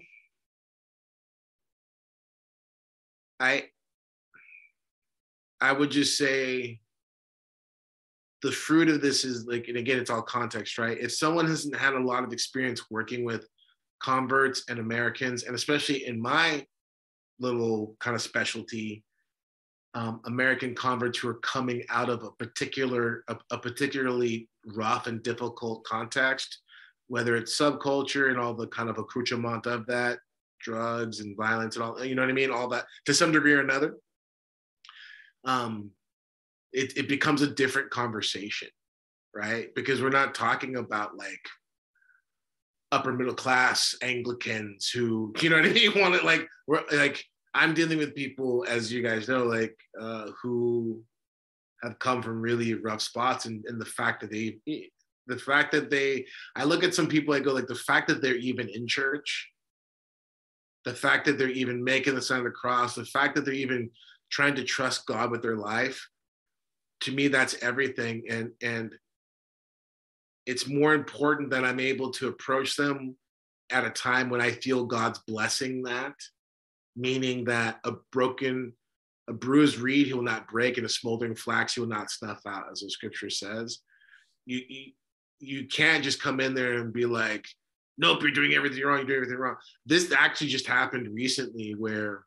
Speaker 1: i i would just say the fruit of this is like, and again, it's all context, right? If someone hasn't had a lot of experience working with converts and Americans, and especially in my little kind of specialty, um, American converts who are coming out of a particular, a, a particularly rough and difficult context, whether it's subculture and all the kind of accoutrement of that, drugs and violence and all, you know what I mean? All that to some degree or another. Um, it, it becomes a different conversation, right? Because we're not talking about like upper middle class Anglicans who, you know what I mean? Want to like, we're like, I'm dealing with people, as you guys know, like uh, who have come from really rough spots, and, and the fact that they, the fact that they, I look at some people, I go like, the fact that they're even in church, the fact that they're even making the sign of the cross, the fact that they're even trying to trust God with their life, to me that's everything. And and it's more important that i'm able to approach them at a time when i feel god's blessing that meaning that a broken a bruised reed he will not break and a smoldering flax he will not snuff out as the scripture says. You, you you can't just come in there and be like nope you're doing everything wrong you're doing everything wrong. This actually just happened recently where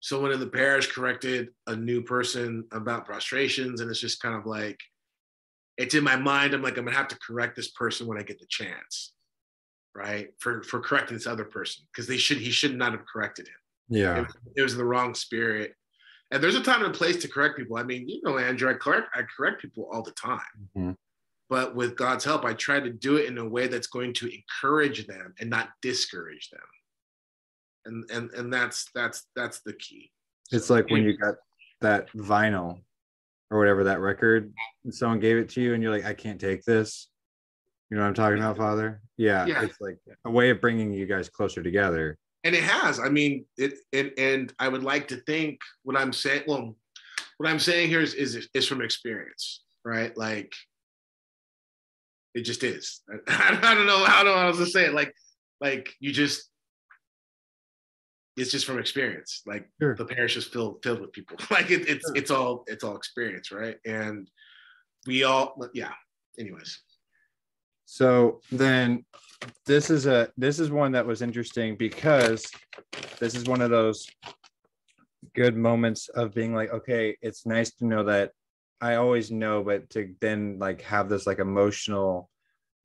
Speaker 1: someone in the parish corrected a new person about prostrations and it's just kind of like it's in my mind i'm like i'm gonna have to correct this person when i get the chance right for for correcting this other person because they should he should not have corrected him.
Speaker 2: Yeah.
Speaker 1: It, it, was the wrong spirit. And there's a time and a place to correct people. I mean you know andrew i correct i correct people all the time. Mm-hmm. but with god's help i try to do it in a way that's going to encourage them and not discourage them. And and and that's that's that's the key.
Speaker 2: It's so, like when you got that vinyl or whatever that record and someone gave it to you and you're like i can't take this you know what i'm talking about father yeah, yeah. it's like a way of bringing you guys closer together
Speaker 1: and it has i mean it and, and i would like to think what i'm saying well what i'm saying here is is, is from experience right like it just is I, I don't know how do i was to say it like like you just it's just from experience. Like sure. the parish is filled filled with people. like it, it's sure. it's all it's all experience, right? And we all yeah. Anyways.
Speaker 2: So then this is a this is one that was interesting because this is one of those good moments of being like, okay, it's nice to know that I always know, but to then like have this like emotional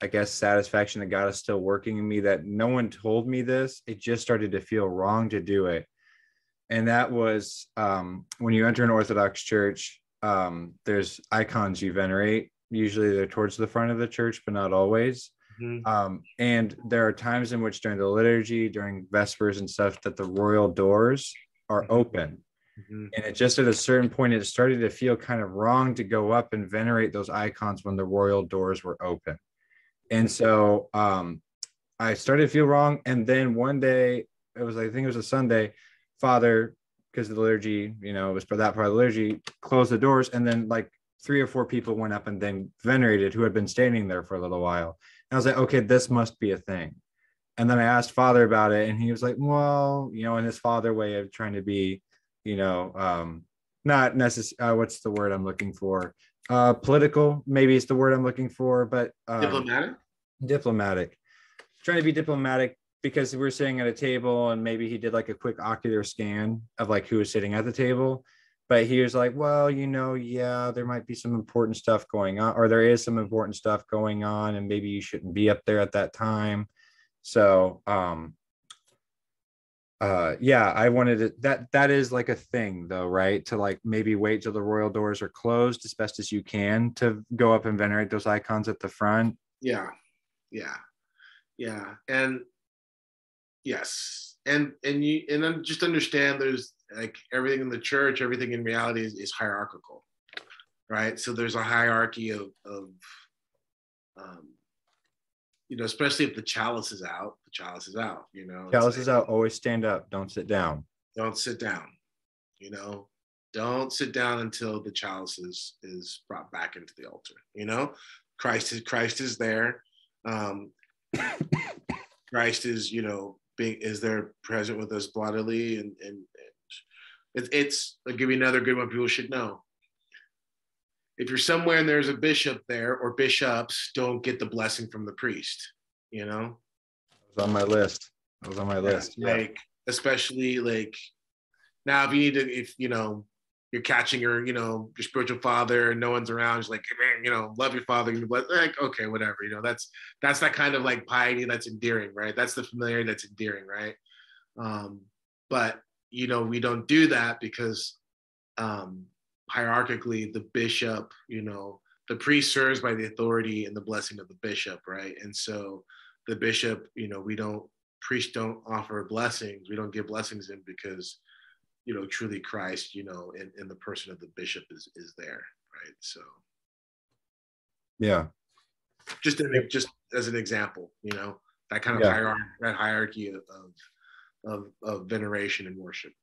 Speaker 2: I guess, satisfaction that God is still working in me that no one told me this. It just started to feel wrong to do it. And that was um, when you enter an Orthodox church, um, there's icons you venerate. Usually they're towards the front of the church, but not always. Mm-hmm. Um, and there are times in which during the liturgy, during Vespers and stuff, that the royal doors are mm-hmm. open. Mm-hmm. And it just at a certain point, it started to feel kind of wrong to go up and venerate those icons when the royal doors were open. And so um, I started to feel wrong. And then one day, it was, I think it was a Sunday, Father, because the liturgy, you know, it was for that part of the liturgy, closed the doors. And then like three or four people went up and then venerated who had been standing there for a little while. And I was like, okay, this must be a thing. And then I asked Father about it, and he was like, well, you know, in his father way of trying to be, you know, um, not necessarily, uh, what's the word I'm looking for? uh, political, maybe it's the word I'm looking for, but
Speaker 1: um, diplomatic.
Speaker 2: Diplomatic. Trying to be diplomatic because we're sitting at a table and maybe he did like a quick ocular scan of like who was sitting at the table. But he was like, well, you know, yeah, there might be some important stuff going on, or there is some important stuff going on, and maybe you shouldn't be up there at that time. So, um, uh, yeah, I wanted to, that, that is like a thing though, right? To like maybe wait till the royal doors are closed as best as you can to go up and venerate those icons at the front.
Speaker 1: Yeah. Yeah. Yeah. And yes. And, and you, and then just understand there's, like everything in the church, everything in reality is, is hierarchical, right? So there's a hierarchy of, of um, you know, especially if the chalice is out, the chalice is out, you know.
Speaker 2: Chalice like, is out, always stand up, don't sit down.
Speaker 1: Don't sit down, you know. Don't sit down until the chalice is is brought back into the altar, you know. Christ is Christ is there. Um Christ is, you know, being is there present with us bodily and, and it, it's, I'll give you another good one people should know. If you're somewhere and there's a bishop there or bishops, don't get the blessing from the priest, you know?
Speaker 2: It was on my list. It was on my list.
Speaker 1: Yeah. Like, especially like now, if you need to, if, you know, you're catching your, you know, your spiritual father and no one's around, it's like, man, you know, love your father. You Like, okay, whatever, you know, that's, that's that kind of like piety that's endearing, right? That's the familiarity that's endearing, right? Um, but you know, we don't do that because um, hierarchically the bishop, you know, the priest serves by the authority and the blessing of the bishop, right? And so the bishop, you know, we don't, priests don't offer blessings. We don't give blessings in because, you know, truly Christ, you know, in, in the person of the bishop is, is there, right? So.
Speaker 2: Yeah.
Speaker 1: Just, an, just as an example, you know, that kind of yeah. hierarchy, that hierarchy of, of of, of veneration and worship.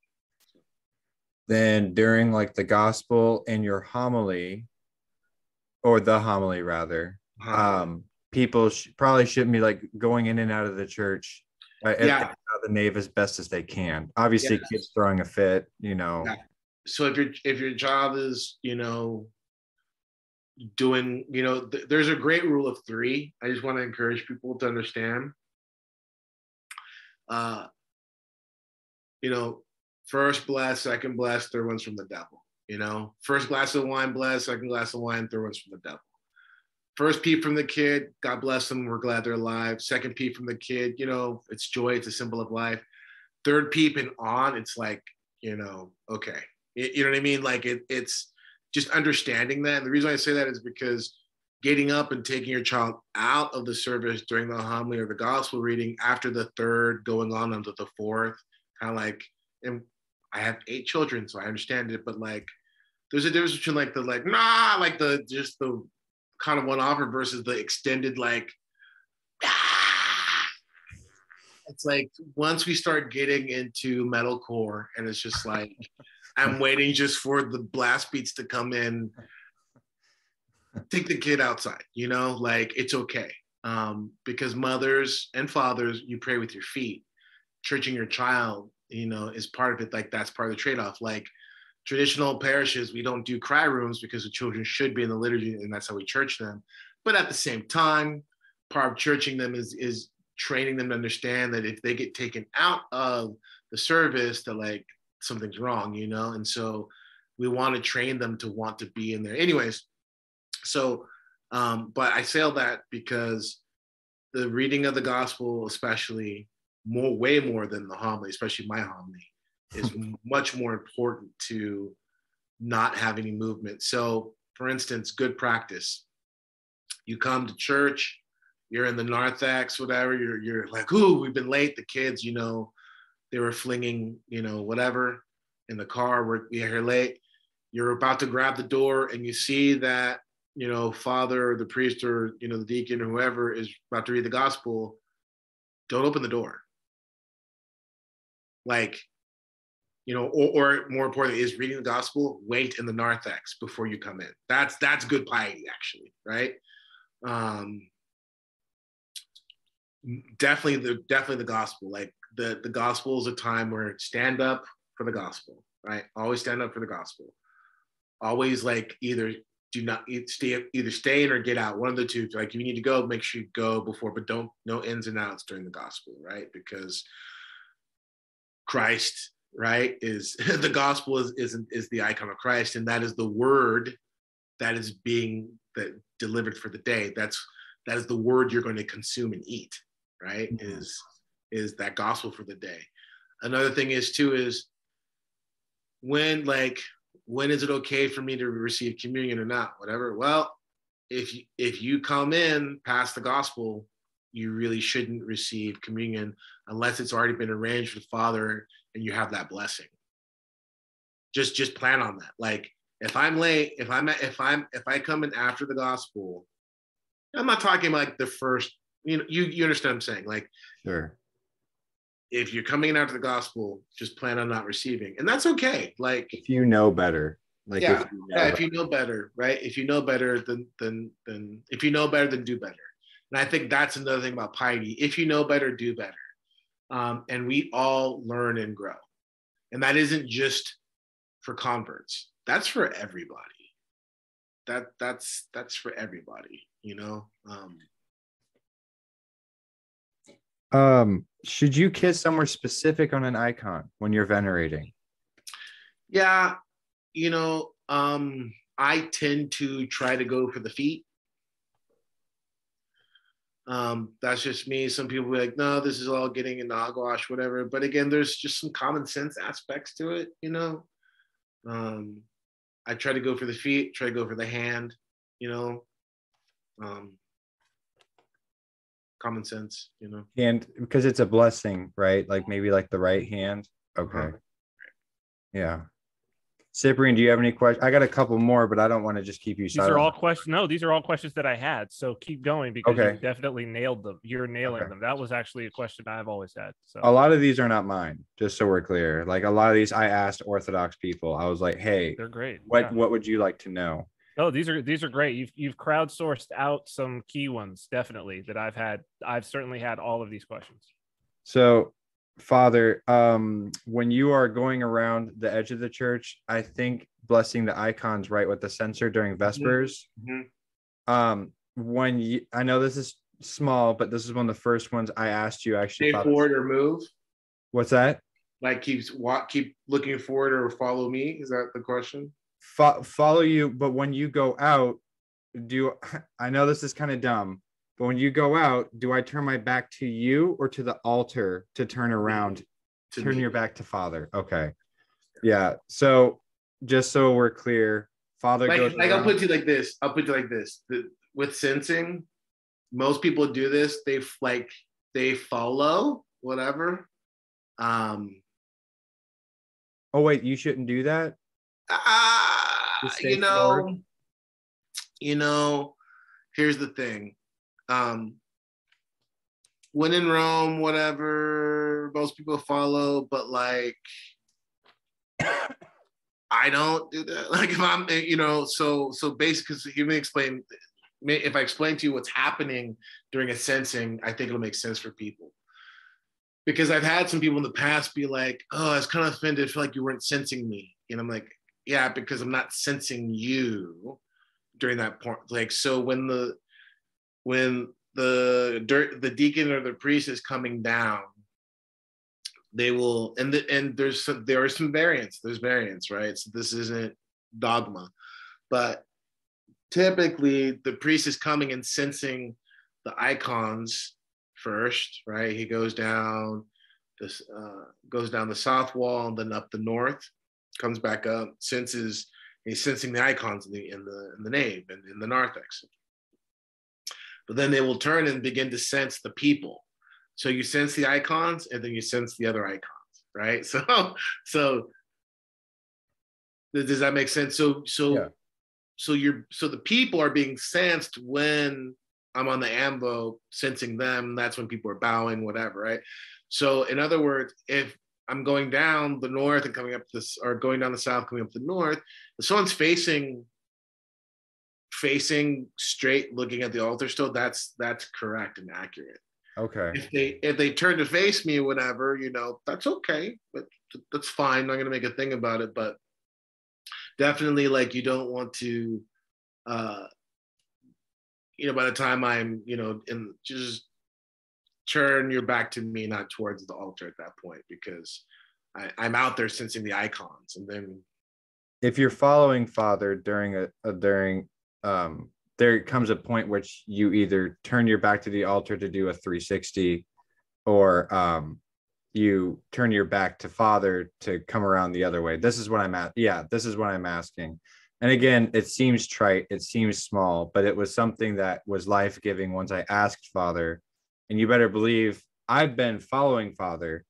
Speaker 2: Then during like the gospel and your homily, or the homily rather, um, people sh- probably shouldn't be like going in and out of the church. Uh, yeah. the nave as best as they can. Obviously, yes. kids throwing a fit, you know. Yeah.
Speaker 1: So if your if your job is, you know, doing, you know, th- there's a great rule of three. I just want to encourage people to understand. Uh, you know, first bless, second bless, third one's from the devil. You know, first glass of wine, bless, second glass of wine, third one's from the devil. First peep from the kid, God bless them, we're glad they're alive. Second peep from the kid, you know, it's joy, it's a symbol of life. Third peep and on, it's like, you know, okay. It, you know what I mean? Like it, it's just understanding that. And the reason I say that is because getting up and taking your child out of the service during the homily or the gospel reading after the third, going on unto the fourth, of like, and I have eight children, so I understand it, but like, there's a difference between like the like nah, like the just the kind of one offer versus the extended like. Ah! It's like once we start getting into metalcore, and it's just like I'm waiting just for the blast beats to come in. Take the kid outside, you know, like it's okay. Um, because mothers and fathers, you pray with your feet churching your child, you know, is part of it. Like that's part of the trade-off. Like traditional parishes, we don't do cry rooms because the children should be in the liturgy, and that's how we church them. But at the same time, part of churching them is is training them to understand that if they get taken out of the service, that like something's wrong, you know. And so we want to train them to want to be in there. Anyways, so um, but I say all that because the reading of the gospel, especially more, way more than the homily, especially my homily, is much more important to not have any movement. So, for instance, good practice. You come to church, you're in the narthex, whatever. You're you're like, ooh, we've been late. The kids, you know, they were flinging, you know, whatever in the car. We're we're here late. You're about to grab the door, and you see that you know, father or the priest or you know the deacon or whoever is about to read the gospel. Don't open the door like you know or, or more importantly is reading the gospel wait in the narthex before you come in. That's that's good piety actually right? Um definitely the definitely the gospel. Like the the gospel is a time where stand up for the gospel right? Always stand up for the gospel. Always like either do not stay either stay in or get out. One of the two like if you need to go make sure you go before but don't no ins and outs during the gospel right? Because Christ right, is the gospel is, is is the icon of Christ, and that is the word that is being that delivered for the day. That's that is the word you're going to consume and eat, right? Mm-hmm. Is is that gospel for the day. Another thing is too is when like when is it okay for me to receive communion or not? Whatever. Well, if you, if you come in past the gospel, you really shouldn't receive communion unless it's already been arranged with Father and you have that blessing. Just just plan on that. Like if I'm late, if I'm if I'm if I come in after the gospel, I'm not talking like the first. You know, you you understand what I'm saying? Like,
Speaker 2: sure.
Speaker 1: If you're coming in after the gospel, just plan on not receiving, and that's okay. Like,
Speaker 2: if you know better, like
Speaker 1: yeah, if you know, yeah, if you know better, right? If you know better, then then then if you know better, then do better. And I think that's another thing about piety. If you know better, do better. Um, and we all learn and grow. And that isn't just for converts. That's for everybody. That that's that's for everybody, you know. Um,
Speaker 2: um should you kiss somewhere specific on an icon when you're venerating?
Speaker 1: Yeah, you know, um, I tend to try to go for the feet. Um, that's just me. Some people be like, no, this is all getting in hogwash, whatever. But again, there's just some common sense aspects to it, you know. Um, I try to go for the feet, try to go for the hand, you know. Um, common sense, you know.
Speaker 2: And because it's a blessing, right? Like maybe like the right hand. Okay. Uh-huh. Yeah. Cyprian, do you have any questions? I got a couple more, but I don't want to just keep you.
Speaker 3: These silent. are all questions. No, these are all questions that I had. So keep going because okay. you definitely nailed them. You're nailing okay. them. That was actually a question I've always had. So
Speaker 2: a lot of these are not mine. Just so we're clear, like a lot of these, I asked Orthodox people. I was like, "Hey,
Speaker 3: they're great.
Speaker 2: What yeah. What would you like to know?"
Speaker 3: Oh, these are these are great. You've you've crowdsourced out some key ones, definitely that I've had. I've certainly had all of these questions.
Speaker 2: So Father, um, when you are going around the edge of the church, I think blessing the icons right with the censer during mm-hmm. Vespers. Mm-hmm. Um, when you, I know this is small, but this is one of the first ones I asked you actually.
Speaker 1: Stay forward or move.
Speaker 2: What's that?
Speaker 1: Like keeps walk, keep looking forward or follow me. Is that the question?
Speaker 2: Fo- follow you, but when you go out, do I know this is kind of dumb, but when you go out, do I turn my back to you or to the altar to turn around, to turn me. your back to Father? Okay. Yeah. So just so we're clear, Father
Speaker 1: like,
Speaker 2: goes.
Speaker 1: Like around. I'll put you like this. I'll put you like this. The, with censing, most people do this. They like they follow whatever. Um.
Speaker 2: Oh wait, you shouldn't do that.
Speaker 1: Ah, uh, you know, forward. you know. Here's the thing um, when in Rome, whatever, most people follow, but like, I don't do that. Like if I'm, you know, so so basically, you may explain. If I explain to you what's happening during a censing, I think it'll make sense for people. Because I've had some people in the past be like, "Oh, I was kind of offended. I feel like you weren't censing me," and I'm like, "Yeah, because I'm not censing you during that point." Like, so when the when the dirt the deacon or the priest is coming down they will and the, and there's some, there are some variants there's variants right? So this isn't dogma but typically the priest is coming and censing the icons first right? He goes down this uh, goes down the south wall and then up the north comes back up censes he's censing the icons in the in the in the nave and in the narthex but then they will turn and begin to cense the people. So you cense the icons and then you cense the other icons, right? So so does that make sense? So so yeah. so you're so the people are being censed when I'm on the ambo censing them. That's when people are bowing, whatever, right? So in other words, if I'm going down the north and coming up this, or going down the south, coming up the north, if someone's facing facing straight looking at the altar still that's that's correct and accurate.
Speaker 2: Okay.
Speaker 1: If they if they turn to face me whatever you know that's okay but that's fine I'm not gonna make a thing about it but definitely like you don't want to uh you know by the time i'm you know in just turn your back to me not towards the altar at that point because I, I'm out there censing the icons, and then
Speaker 2: if you're following Father during a, a during um there comes a point which you either turn your back to the altar to do a 360 or um you turn your back to father to come around the other way. This is what i'm at yeah this is what i'm asking. And again it seems trite it seems small but it was something that was life-giving once i asked father. And you better believe i've been following father.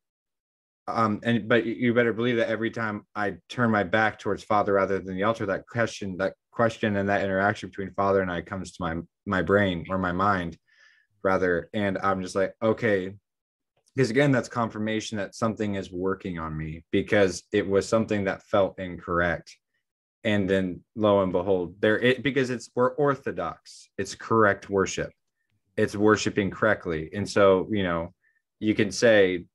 Speaker 2: Um and but you better believe that every time i turn my back towards father rather than the altar that question that question and that interaction between father and i comes to my my brain or my mind rather. And i'm just like okay. Because again that's confirmation that something is working on me because it was something that felt incorrect. And then lo and behold there it because it's we're orthodox. It's correct worship. It's worshiping correctly. And so you know you can say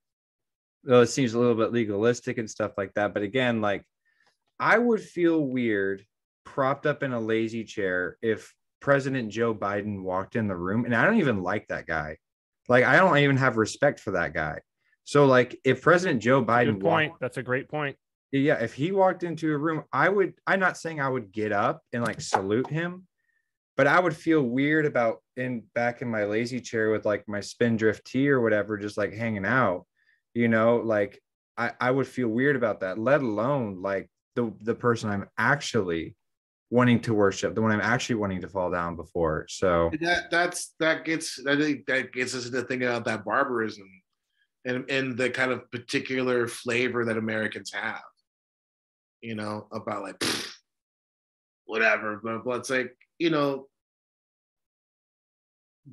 Speaker 2: well, it seems a little bit legalistic and stuff like that. But again, like I would feel weird propped up in a lazy chair if President Joe Biden walked in the room. And I don't even like that guy. Like I don't even have respect for that guy. So like if President Joe Biden
Speaker 3: Good point. Walked, That's a great point.
Speaker 2: Yeah, if he walked into a room, I would I'm not saying I would get up and like salute him, but I would feel weird about in back in my lazy chair with like my spindrift tea or whatever, just like hanging out you know like I, I would feel weird about that let alone like the the person i'm actually wanting to worship the one i'm actually wanting to fall down before so
Speaker 1: that that's that gets i think that gets us into thinking about that barbarism and and the kind of particular flavor that americans have you know about like pfft, whatever but, but it's like you know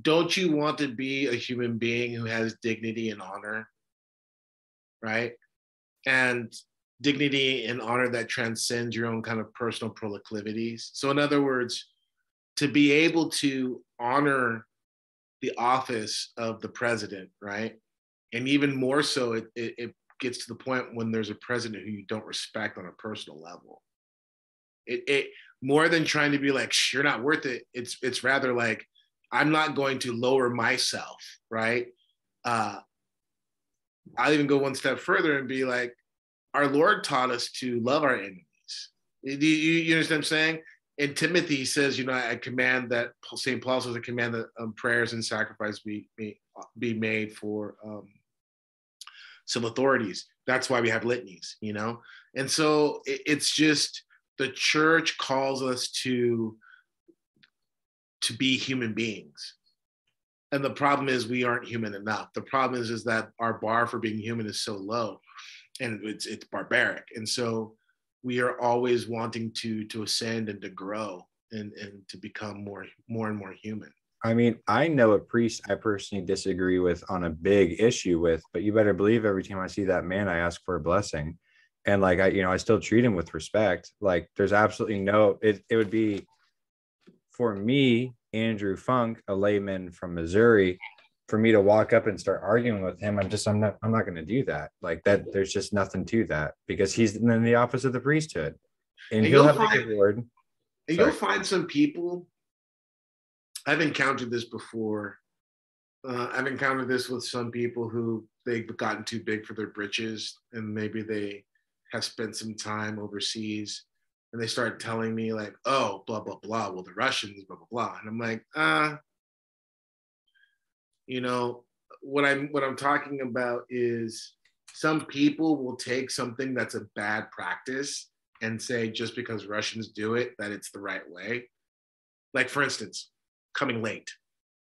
Speaker 1: don't you want to be a human being who has dignity and honor right? And dignity and honor that transcends your own kind of personal proclivities. So, in other words, to be able to honor the office of the president, right? And even more so, it, it, it gets to the point when there's a president who you don't respect on a personal level. It, it more than trying to be like, you're not worth it. It's it's rather like, I'm not going to lower myself, right? Uh, I'll even go one step further and be like, our Lord taught us to love our enemies. You, you, understand what I'm saying? And Timothy says, you know, I command that St. Paul says, I command that um, prayers and sacrifice be, be, be made for um, some authorities. That's why we have litanies, you know? And so it, it's just the church calls us to to be human beings and the problem is we aren't human enough the problem is is that our bar for being human is so low and it's it's barbaric. And so we are always wanting to to ascend and to grow and and to become more more and more human.
Speaker 2: I mean i know a priest i personally disagree with on a big issue with but you better believe every time i see that man i ask for a blessing. And like i you know i still treat him with respect. Like there's absolutely no it, it would be for me Andrew Funk, a layman from Missouri, for me to walk up and start arguing with him, I'm just I'm not I'm not going to do that. Like that, there's just nothing to that because he's in the office of the priesthood, and, and he'll have find, a reward.
Speaker 1: And you'll find some people. I've encountered this before. Uh, I've encountered this with some people who they've gotten too big for their britches, and maybe they have spent some time overseas and they start telling me like, oh, blah blah blah. Well, the Russians, blah blah blah, and I'm like, ah, uh, you know, what I'm what I'm talking about is some people will take something that's a bad practice and say just because Russians do it that it's the right way. Like for instance, coming late.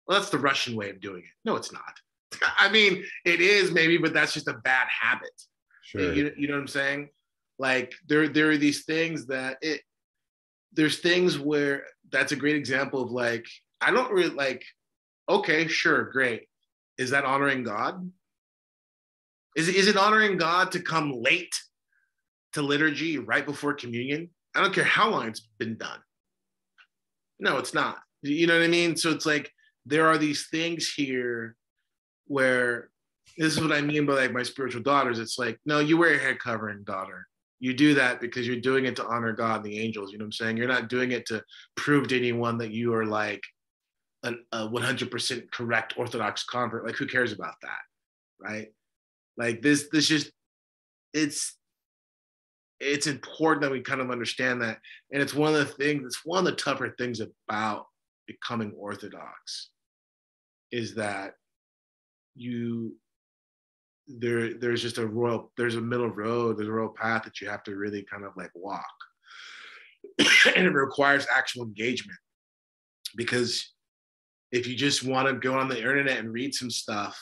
Speaker 1: Well, that's the Russian way of doing it. No, it's not. I mean, it is maybe, but that's just a bad habit. Sure. You, you know what I'm saying? like there there are these things that it there's things where that's a great example of like i don't really like okay sure great. Is that honoring god? Is it, is it honoring god to come late to liturgy right before communion? I don't care how long it's been done. No it's not. You know what i mean? So it's like there are these things here where this is what i mean by like my spiritual daughters. It's like no you wear a head covering daughter. You do that because you're doing it to honor God and the angels. You know what I'm saying? You're not doing it to prove to anyone that you are like a 100% correct Orthodox convert. Like, who cares about that? Right? Like, this, this just, it's it's important that we kind of understand that. And it's one of the things, it's one of the tougher things about becoming Orthodox is that you there there's just a royal there's a middle road there's a royal path that you have to really kind of like walk and it requires actual engagement because if you just want to go on the internet and read some stuff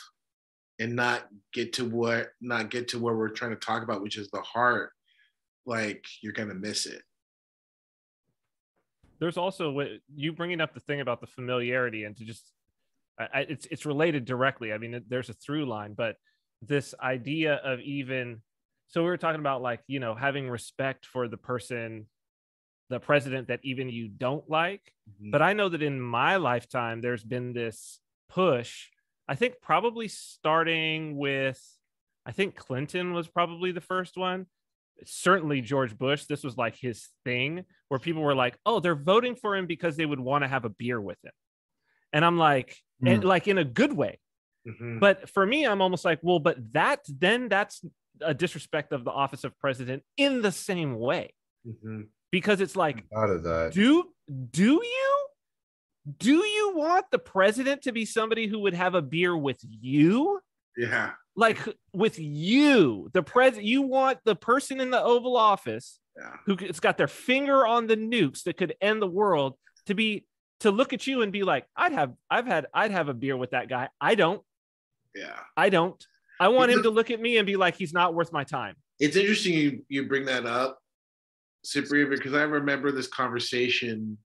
Speaker 1: and not get to what not get to where we're trying to talk about which is the heart like you're gonna miss it.
Speaker 3: There's also what you bringing up the thing about the familiarity and to just I, it's it's related directly. I mean there's a through line but this idea of even so we were talking about like you know having respect for the person the president that even you don't like mm-hmm. but i know that in my lifetime there's been this push i think probably starting with i think clinton was probably the first one certainly George Bush, this was like his thing where people were like, oh, they're voting for him because they would want to have a beer with him. And I'm like, mm. and like in a good way. Mm-hmm. But for me, I'm almost like, well, but that then that's a disrespect of the office of president in the same way. Mm-hmm. Because it's like,
Speaker 2: out of that.
Speaker 3: Do do you do you want the president to be somebody who would have a beer with you?
Speaker 1: Yeah
Speaker 3: like with you, the president, you want the person in the Oval Office
Speaker 1: yeah.
Speaker 3: who's got their finger on the nukes that could end the world to be to look at you and be like, I'd have, I've had, I'd have a beer with that guy. I don't.
Speaker 1: Yeah.
Speaker 3: I don't. I want him to look at me and be like, he's not worth my time.
Speaker 1: It's interesting you you bring that up, Cyprian, because I remember this conversation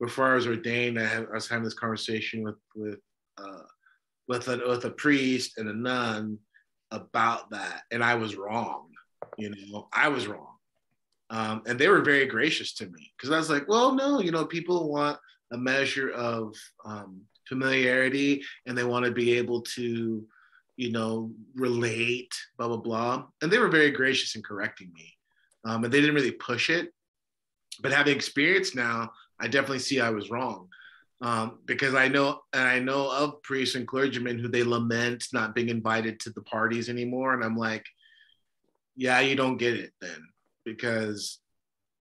Speaker 1: before I was ordained. I, had, I was having this conversation with with uh, with a with a priest and a nun about that, and I was wrong. You know, I was wrong, um, and they were very gracious to me because I was like, well, no, you know, people want a measure of um, familiarity, and they want to be able to, you know, relate, blah blah blah, and they were very gracious in correcting me, um, and they didn't really push it. But having experience now, I definitely see I was wrong um, because I know and I know of priests and clergymen who they lament not being invited to the parties anymore, and I'm like, yeah, you don't get it then, because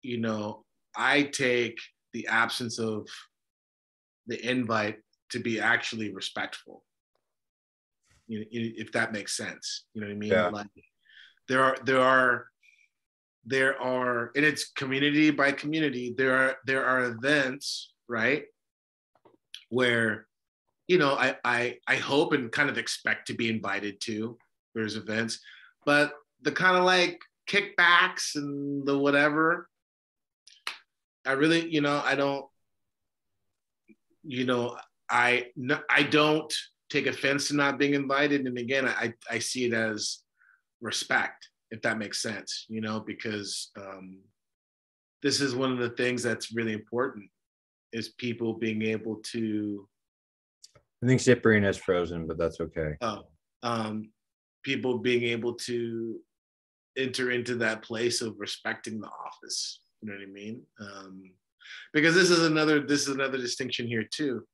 Speaker 1: you know I take the absence of the invite to be actually respectful. You know, if that makes sense, you know what I mean?
Speaker 2: Yeah.
Speaker 1: Like there are there are there are and it's community by community. There are there are events, right? where you know I, I i hope and kind of expect to be invited to those events but the kind of like kickbacks and the whatever i really you know i don't you know i i don't take offense to not being invited and again i i see it as respect if that makes sense you know because um this is one of the things that's really important is people being able to.
Speaker 2: I think Cyprian is frozen, but that's okay.
Speaker 1: Oh, um, people being able to enter into that place of respecting the office. You know what I mean? Um, because this is another this is another distinction here too.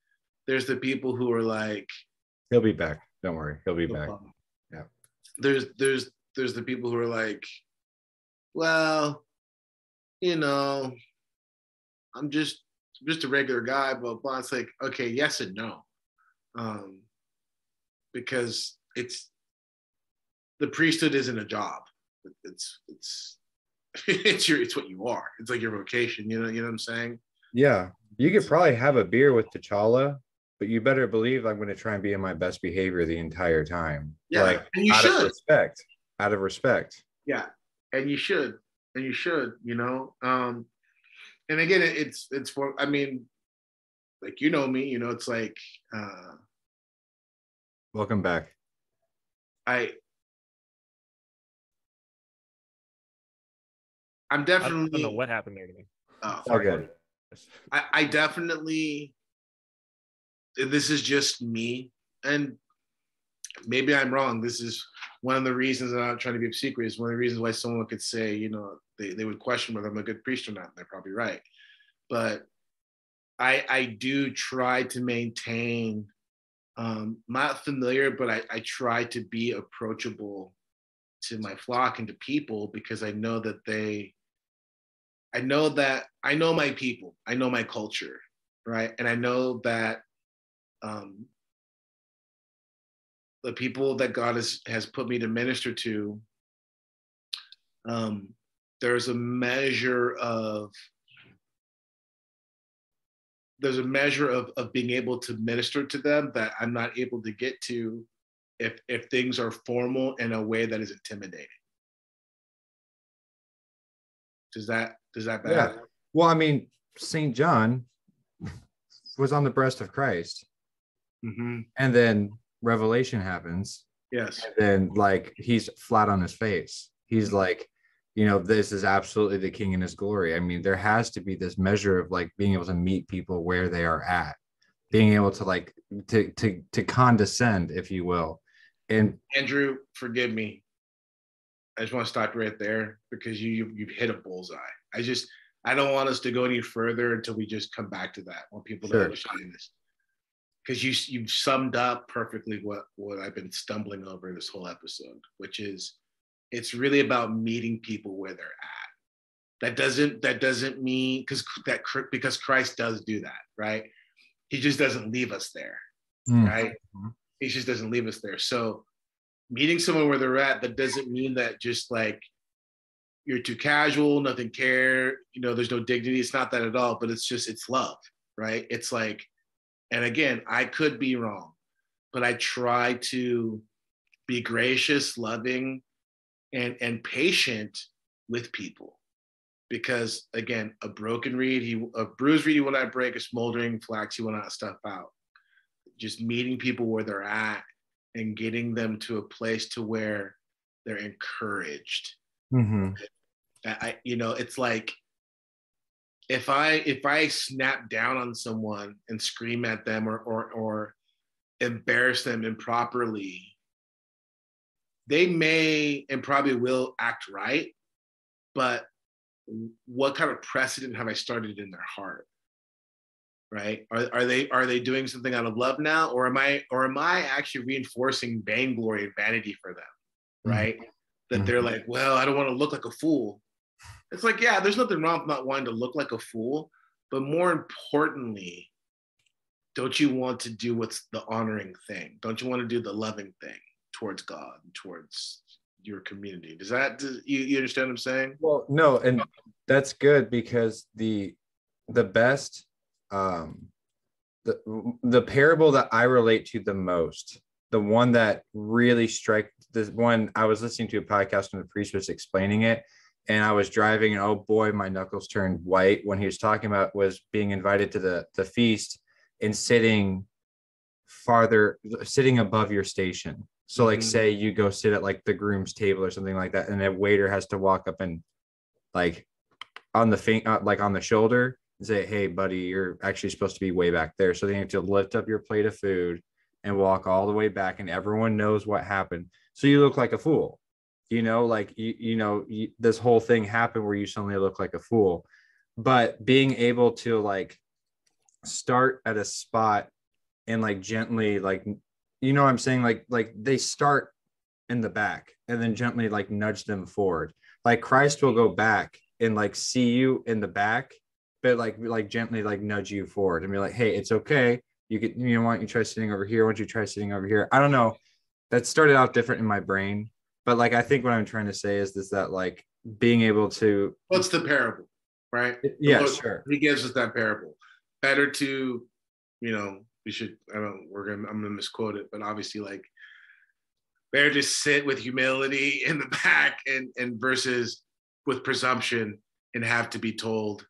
Speaker 1: There's the people who are like,
Speaker 2: he'll be back. Don't worry, he'll be back. Yeah.
Speaker 1: There's there's there's the people who are like, well, you know, I'm just just a regular guy, but blah. It's like, okay, yes and no. Um, because it's the priesthood isn't a job. It's it's it's your it's what you are. It's like your vocation. You know, you know what I'm saying?
Speaker 2: Yeah. You could probably have a beer with T'Challa, but you better believe I'm going to try and be in my best behavior the entire time.
Speaker 1: Yeah,
Speaker 2: like
Speaker 1: and you
Speaker 2: out
Speaker 1: should.
Speaker 2: of respect. Out of respect.
Speaker 1: Yeah, and you should, and you should. You know, um, and again, it's it's for. I mean, like you know me, you know, it's like. uh
Speaker 2: Welcome back.
Speaker 1: I. I'm definitely.
Speaker 3: I don't know what happened there to me.
Speaker 1: Oh,
Speaker 2: okay.
Speaker 1: I, I definitely. This is just me, and maybe I'm wrong. This is one of the reasons I'm not trying to be. Is one of the reasons why someone could say, you know, they, they would question whether I'm a good priest or not. They're probably right. But I, I do try to maintain, um, not familiar, but I, I try to be approachable to my flock and to people because I know that they I know that I know my people, I know my culture, right? And I know that um, the people that God has has put me to minister to, um, there's a measure of there's a measure of of being able to minister to them that I'm not able to get to if if things are formal in a way that is intimidating. Does that does that bad?
Speaker 2: Yeah. Well, I mean, Saint John was on the breast of Christ,
Speaker 1: Mm-hmm.
Speaker 2: and then Revelation happens,
Speaker 1: Yes.
Speaker 2: and then like he's flat on his face. He's mm-hmm. like, you know, this is absolutely the King in his glory. I mean, there has to be this measure of like being able to meet people where they are at, being able to like to to to condescend, if you will, and
Speaker 1: Andrew, forgive me. I just want to stop right there because you you've, you've hit a bullseye. I just I don't want us to go any further until we just come back to that. I want people to
Speaker 2: Sure.
Speaker 1: understand this because you you've summed up perfectly what what I've been stumbling over this whole episode, which is it's really about meeting people where they're at. That doesn't that doesn't mean because that because Christ does do that, right? He just doesn't leave us there
Speaker 2: Mm.
Speaker 1: right?
Speaker 2: Mhm.
Speaker 1: He just doesn't leave us there. So meeting someone where they're at, that doesn't mean that just like you're too casual, nothing care, you know, there's no dignity. It's not that at all, but it's just it's love, right? It's like, and again, I could be wrong, but I try to be gracious, loving, and and patient with people. Because again, a broken reed, he a bruised reed will not break, a smoldering flax he will not stuff out just meeting people where they're at and getting them to a place to where they're encouraged
Speaker 2: Mhm.
Speaker 1: I, I- you know it's like if i if i snap down on someone and scream at them or or or embarrass them improperly they may and probably will act right but what kind of precedent have i started in their heart? Right? Are, are they are they doing something out of love now or am i or am i actually reinforcing vainglory and vanity for them? Mm-hmm. Right? That they're mm-hmm. like well i don't want to look like a fool it's like yeah there's nothing wrong with not wanting to look like a fool but more importantly don't you want to do what's the honoring thing? Don't you want to do the loving thing towards god and towards your community? Does that does, you, you understand what i'm saying?
Speaker 2: Well, no, and that's good because the the best um the the parable that I relate to the most, the one that really strike this one I was listening to a podcast and the priest was explaining it and I was driving and oh boy my knuckles turned white when he was talking about was being invited to the the feast and sitting farther sitting above your station. So like
Speaker 1: Mhm.
Speaker 2: say you go sit at like the groom's table or something like that and a waiter has to walk up and like on the uh, like on the shoulder and say, "Hey, buddy, you're actually supposed to be way back there." So they have to lift up your plate of food and walk all the way back, and everyone knows what happened. So you look like a fool, you know, like you, you know, you, this whole thing happened where you suddenly look like a fool. But being able to like start at a spot and like gently, like, you know, what I'm saying, like, like they start in the back and then gently like nudge them forward. Like Christ will go back and like see you in the back, but like like gently like nudge you forward and be like, hey, it's okay. You could, you know, why don't you try sitting over here? Why don't you try sitting over here? I don't know. That started out different in my brain, but like I think what I'm trying to say is this that like being able to
Speaker 1: what's the parable right
Speaker 2: yeah,
Speaker 1: Look,
Speaker 2: sure.
Speaker 1: he gives us that parable better to you know we should i don't we're gonna i'm gonna misquote it but obviously like better to sit with humility in the back and and versus with presumption and have to be told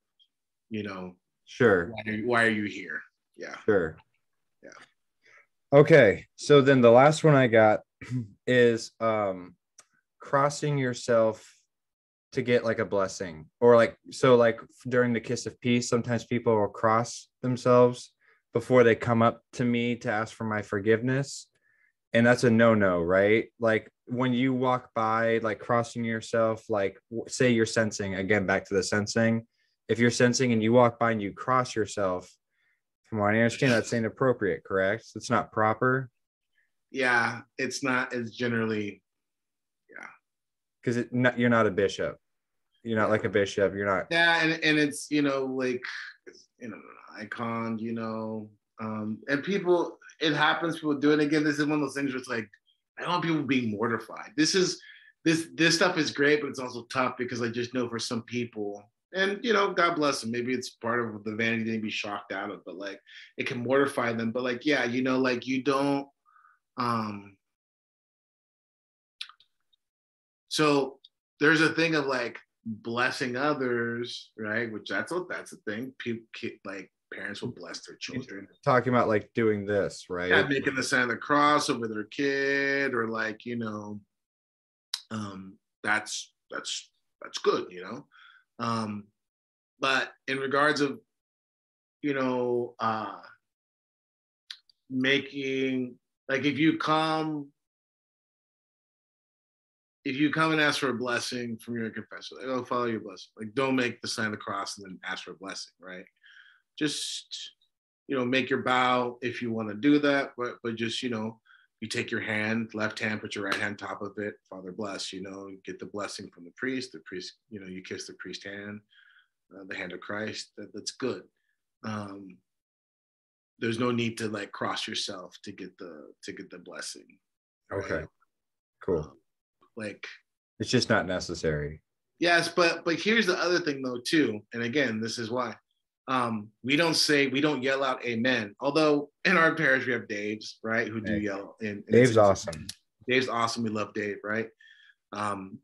Speaker 1: you know
Speaker 2: Sure.
Speaker 1: why are you, why are you here yeah
Speaker 2: Sure.
Speaker 1: Yeah.
Speaker 2: Okay. So then the last one I got is um crossing yourself to get like a blessing or like so like during the kiss of peace sometimes people will cross themselves before they come up to me to ask for my forgiveness. And that's a no-no right? Like when you walk by like crossing yourself like say you're censing again back to the censing if you're censing and you walk by and you cross yourself from what i understand that's inappropriate correct? It's not proper.
Speaker 1: Yeah it's not it's generally
Speaker 2: because it, you're not a bishop. You're not like a bishop. You're not.
Speaker 1: Yeah, and, and it's you know like you know icon, you know, um, and people it happens. People do it again. This is one of those things where it's like I don't want people being mortified. This is this this stuff is great, but it's also tough because I just know for some people, and you know, God bless them. Maybe it's part of the vanity they be shocked out of, but like it can mortify them. But like, yeah, you know, like you don't. um So there's a thing of like blessing others, right? Which that's a that's a thing. People like parents will bless their children.
Speaker 2: Talking about like doing this, right?
Speaker 1: Yeah, making the sign of the cross over their kid, or like you know, um, that's that's that's good, you know. Um, but in regards of, you know, uh, making like if you come if you come and ask for a blessing from your confessor, like, oh, follow your blessing. Like, don't make the sign of the cross and then ask for a blessing, right? Just, you know, make your bow if you want to do that, but but just, you know, you take your hand, left hand, put your right hand top of it, Father bless, you know, get the blessing from the priest. The priest, you know, you kiss the priest hand, uh, the hand of Christ. That, that's good. Um, there's no need to like cross yourself to get the to get the blessing.
Speaker 2: Right? Okay, cool. Um,
Speaker 1: like
Speaker 2: it's just not necessary.
Speaker 1: Yes, but but here's the other thing though too, and again, this is why um, we don't say we don't yell out amen. Although in our parish we have Dave's right who do yell. And, in
Speaker 2: Dave's awesome.
Speaker 1: Dave's awesome. We love Dave, right? Um,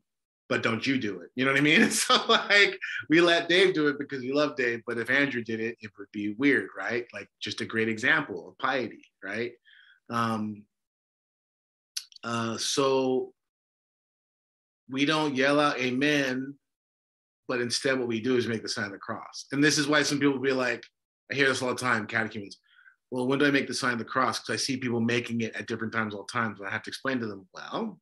Speaker 1: but don't you do it? You know what I mean? so like we let Dave do it because we love Dave. But if Andrew did it, it would be weird, right? Like just a great example of piety, right? Um, uh, so we don't yell out amen, but instead what we do is make the sign of the cross. And this is why some people be like, I hear this all the time, catechumens. Well, when do I make the sign of the cross? Because I see people making it at different times all times. And I have to explain to them, well,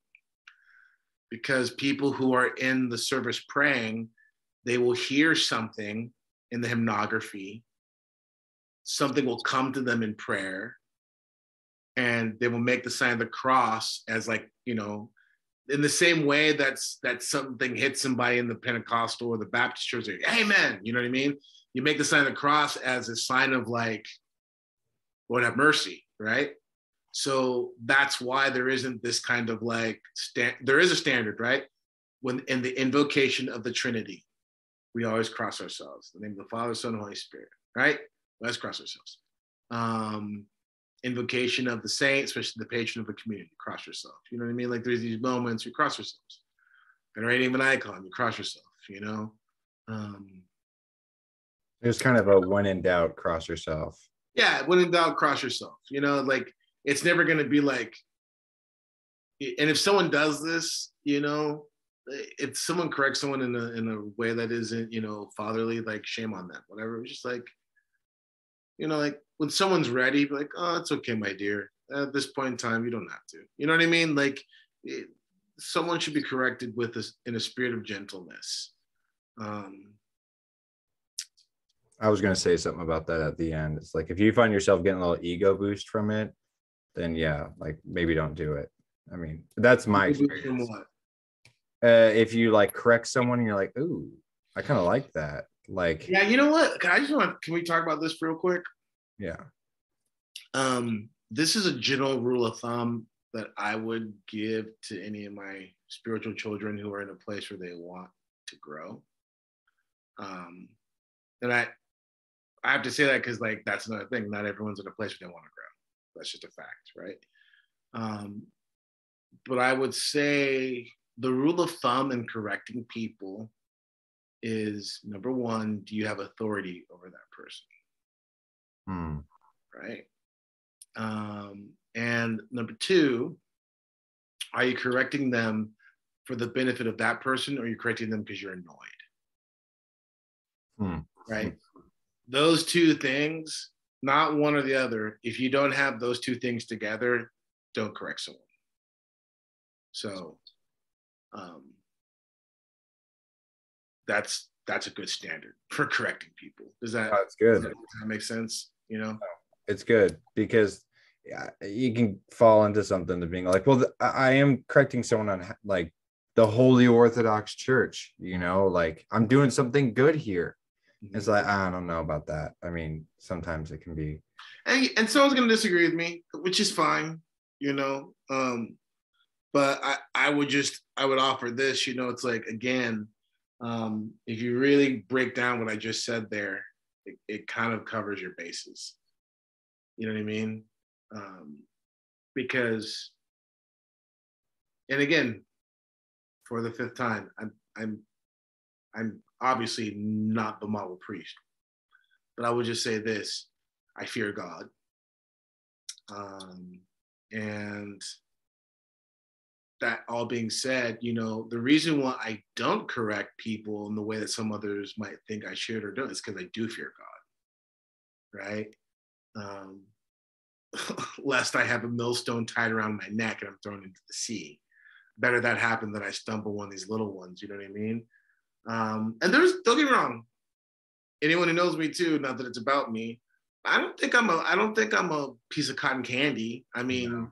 Speaker 1: because people who are in the service praying, they will hear something in the hymnography. Something will come to them in prayer, and they will make the sign of the cross as like you know in the same way that's that something hits somebody in the Pentecostal or the Baptist church, like, Amen. You know what I mean? You make the sign of the cross as a sign of like, Lord have mercy, right? So that's why there isn't this kind of like stand. There is a standard, right? When in the invocation of the Trinity, we always cross ourselves. The name of the Father, Son, and Holy Spirit, right? Let's cross ourselves. Um, invocation of the saint, especially the patron of a community. Cross yourself. You know what I mean? Like there's these moments you cross yourselves. Venerating an icon, you cross yourself. You know. Um,
Speaker 2: it's kind of a when in doubt, cross yourself.
Speaker 1: Yeah, when in doubt, cross yourself. You know, like it's never going to be like. And if someone does this, you know, if someone corrects someone in a in a way that isn't, you know, fatherly, like shame on them. Whatever. It's just like, you know, like when someone's ready, be like, oh, it's okay, my dear. At this point in time, you don't have to. You know what I mean? Like, it, someone should be corrected with this in a spirit of gentleness. Um,
Speaker 2: I was going to say something about that at the end. It's like if you find yourself getting a little ego boost from it, then yeah, like maybe don't do it. I mean, that's my experience. Uh, if you like correct someone and you're like, ooh, I kind of like that. Like,
Speaker 1: yeah, you know what? Can I just want? Can we talk about this real quick?
Speaker 2: Yeah.
Speaker 1: Um, this is a general rule of thumb that I would give to any of my spiritual children who are in a place where they want to grow. Um, and I, I have to say that because like that's another thing. Not everyone's in a place where they want to grow. That's just a fact, right? Um, but I would say the rule of thumb in correcting people is number one: Do you have authority over that person?
Speaker 2: Hmm.
Speaker 1: Right. Um, and number two, are you correcting them for the benefit of that person or are you correcting them because you're annoyed?
Speaker 2: Hmm.
Speaker 1: Right. Those two things, not one or the other. If you don't have those two things together, don't correct someone. So um, that's that's a good standard for correcting people. Does that,
Speaker 2: that's good. Does
Speaker 1: that, does that make sense? You know
Speaker 2: it's good because yeah, you can fall into something to being like well i am correcting someone on like the Holy Orthodox Church, you know, like I'm doing something good here. It's like I don't know about that. I mean, sometimes it can be.
Speaker 1: And and someone's gonna disagree with me, which is fine, you know. Um, but I I would just I would offer this, you know, it's like again, um, if you really break down what I just said there, it, it kind of covers your bases. You know what I mean? Um, because, and again, for the fifth time, I'm I'm I'm obviously not the model priest, but I would just say this: I fear God, um, and that all being said, you know, the reason why I don't correct people in the way that some others might think I should or don't is because I do fear God, right? Um, lest I have a millstone tied around my neck and I'm thrown into the sea. Better that happen than I stumble of these little ones. You know what I mean? Um, and there's don't get me wrong. Anyone who knows me too, not that it's about me, I don't think I'm a I don't think I'm a piece of cotton candy. I mean.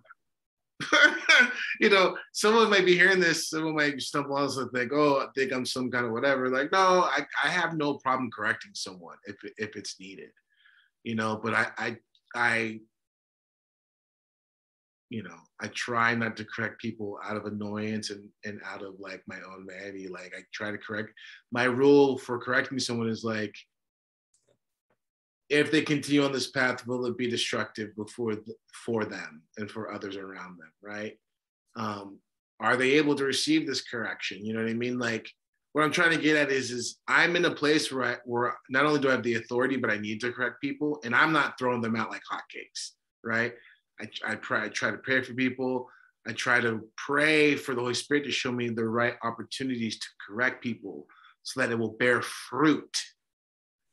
Speaker 1: you know, someone might be hearing this, someone might stumble on and think, oh, I think I'm some kind of whatever. Like, no, I, I have no problem correcting someone if, if it's needed, you know, but I, I, I, you know, I try not to correct people out of annoyance and, and out of like my own vanity. Like I try to correct my rule for correcting someone is like, if they continue on this path, will it be destructive before for them and for others around them, right? Um, are they able to receive this correction? You know what I mean? Like what I'm trying to get at is, is I'm in a place where I, where not only do I have the authority, but I need to correct people, and I'm not throwing them out like hotcakes, right? I, I, pray, I try to pray for people. I try to pray for the Holy Spirit to show me the right opportunities to correct people so that it will bear fruit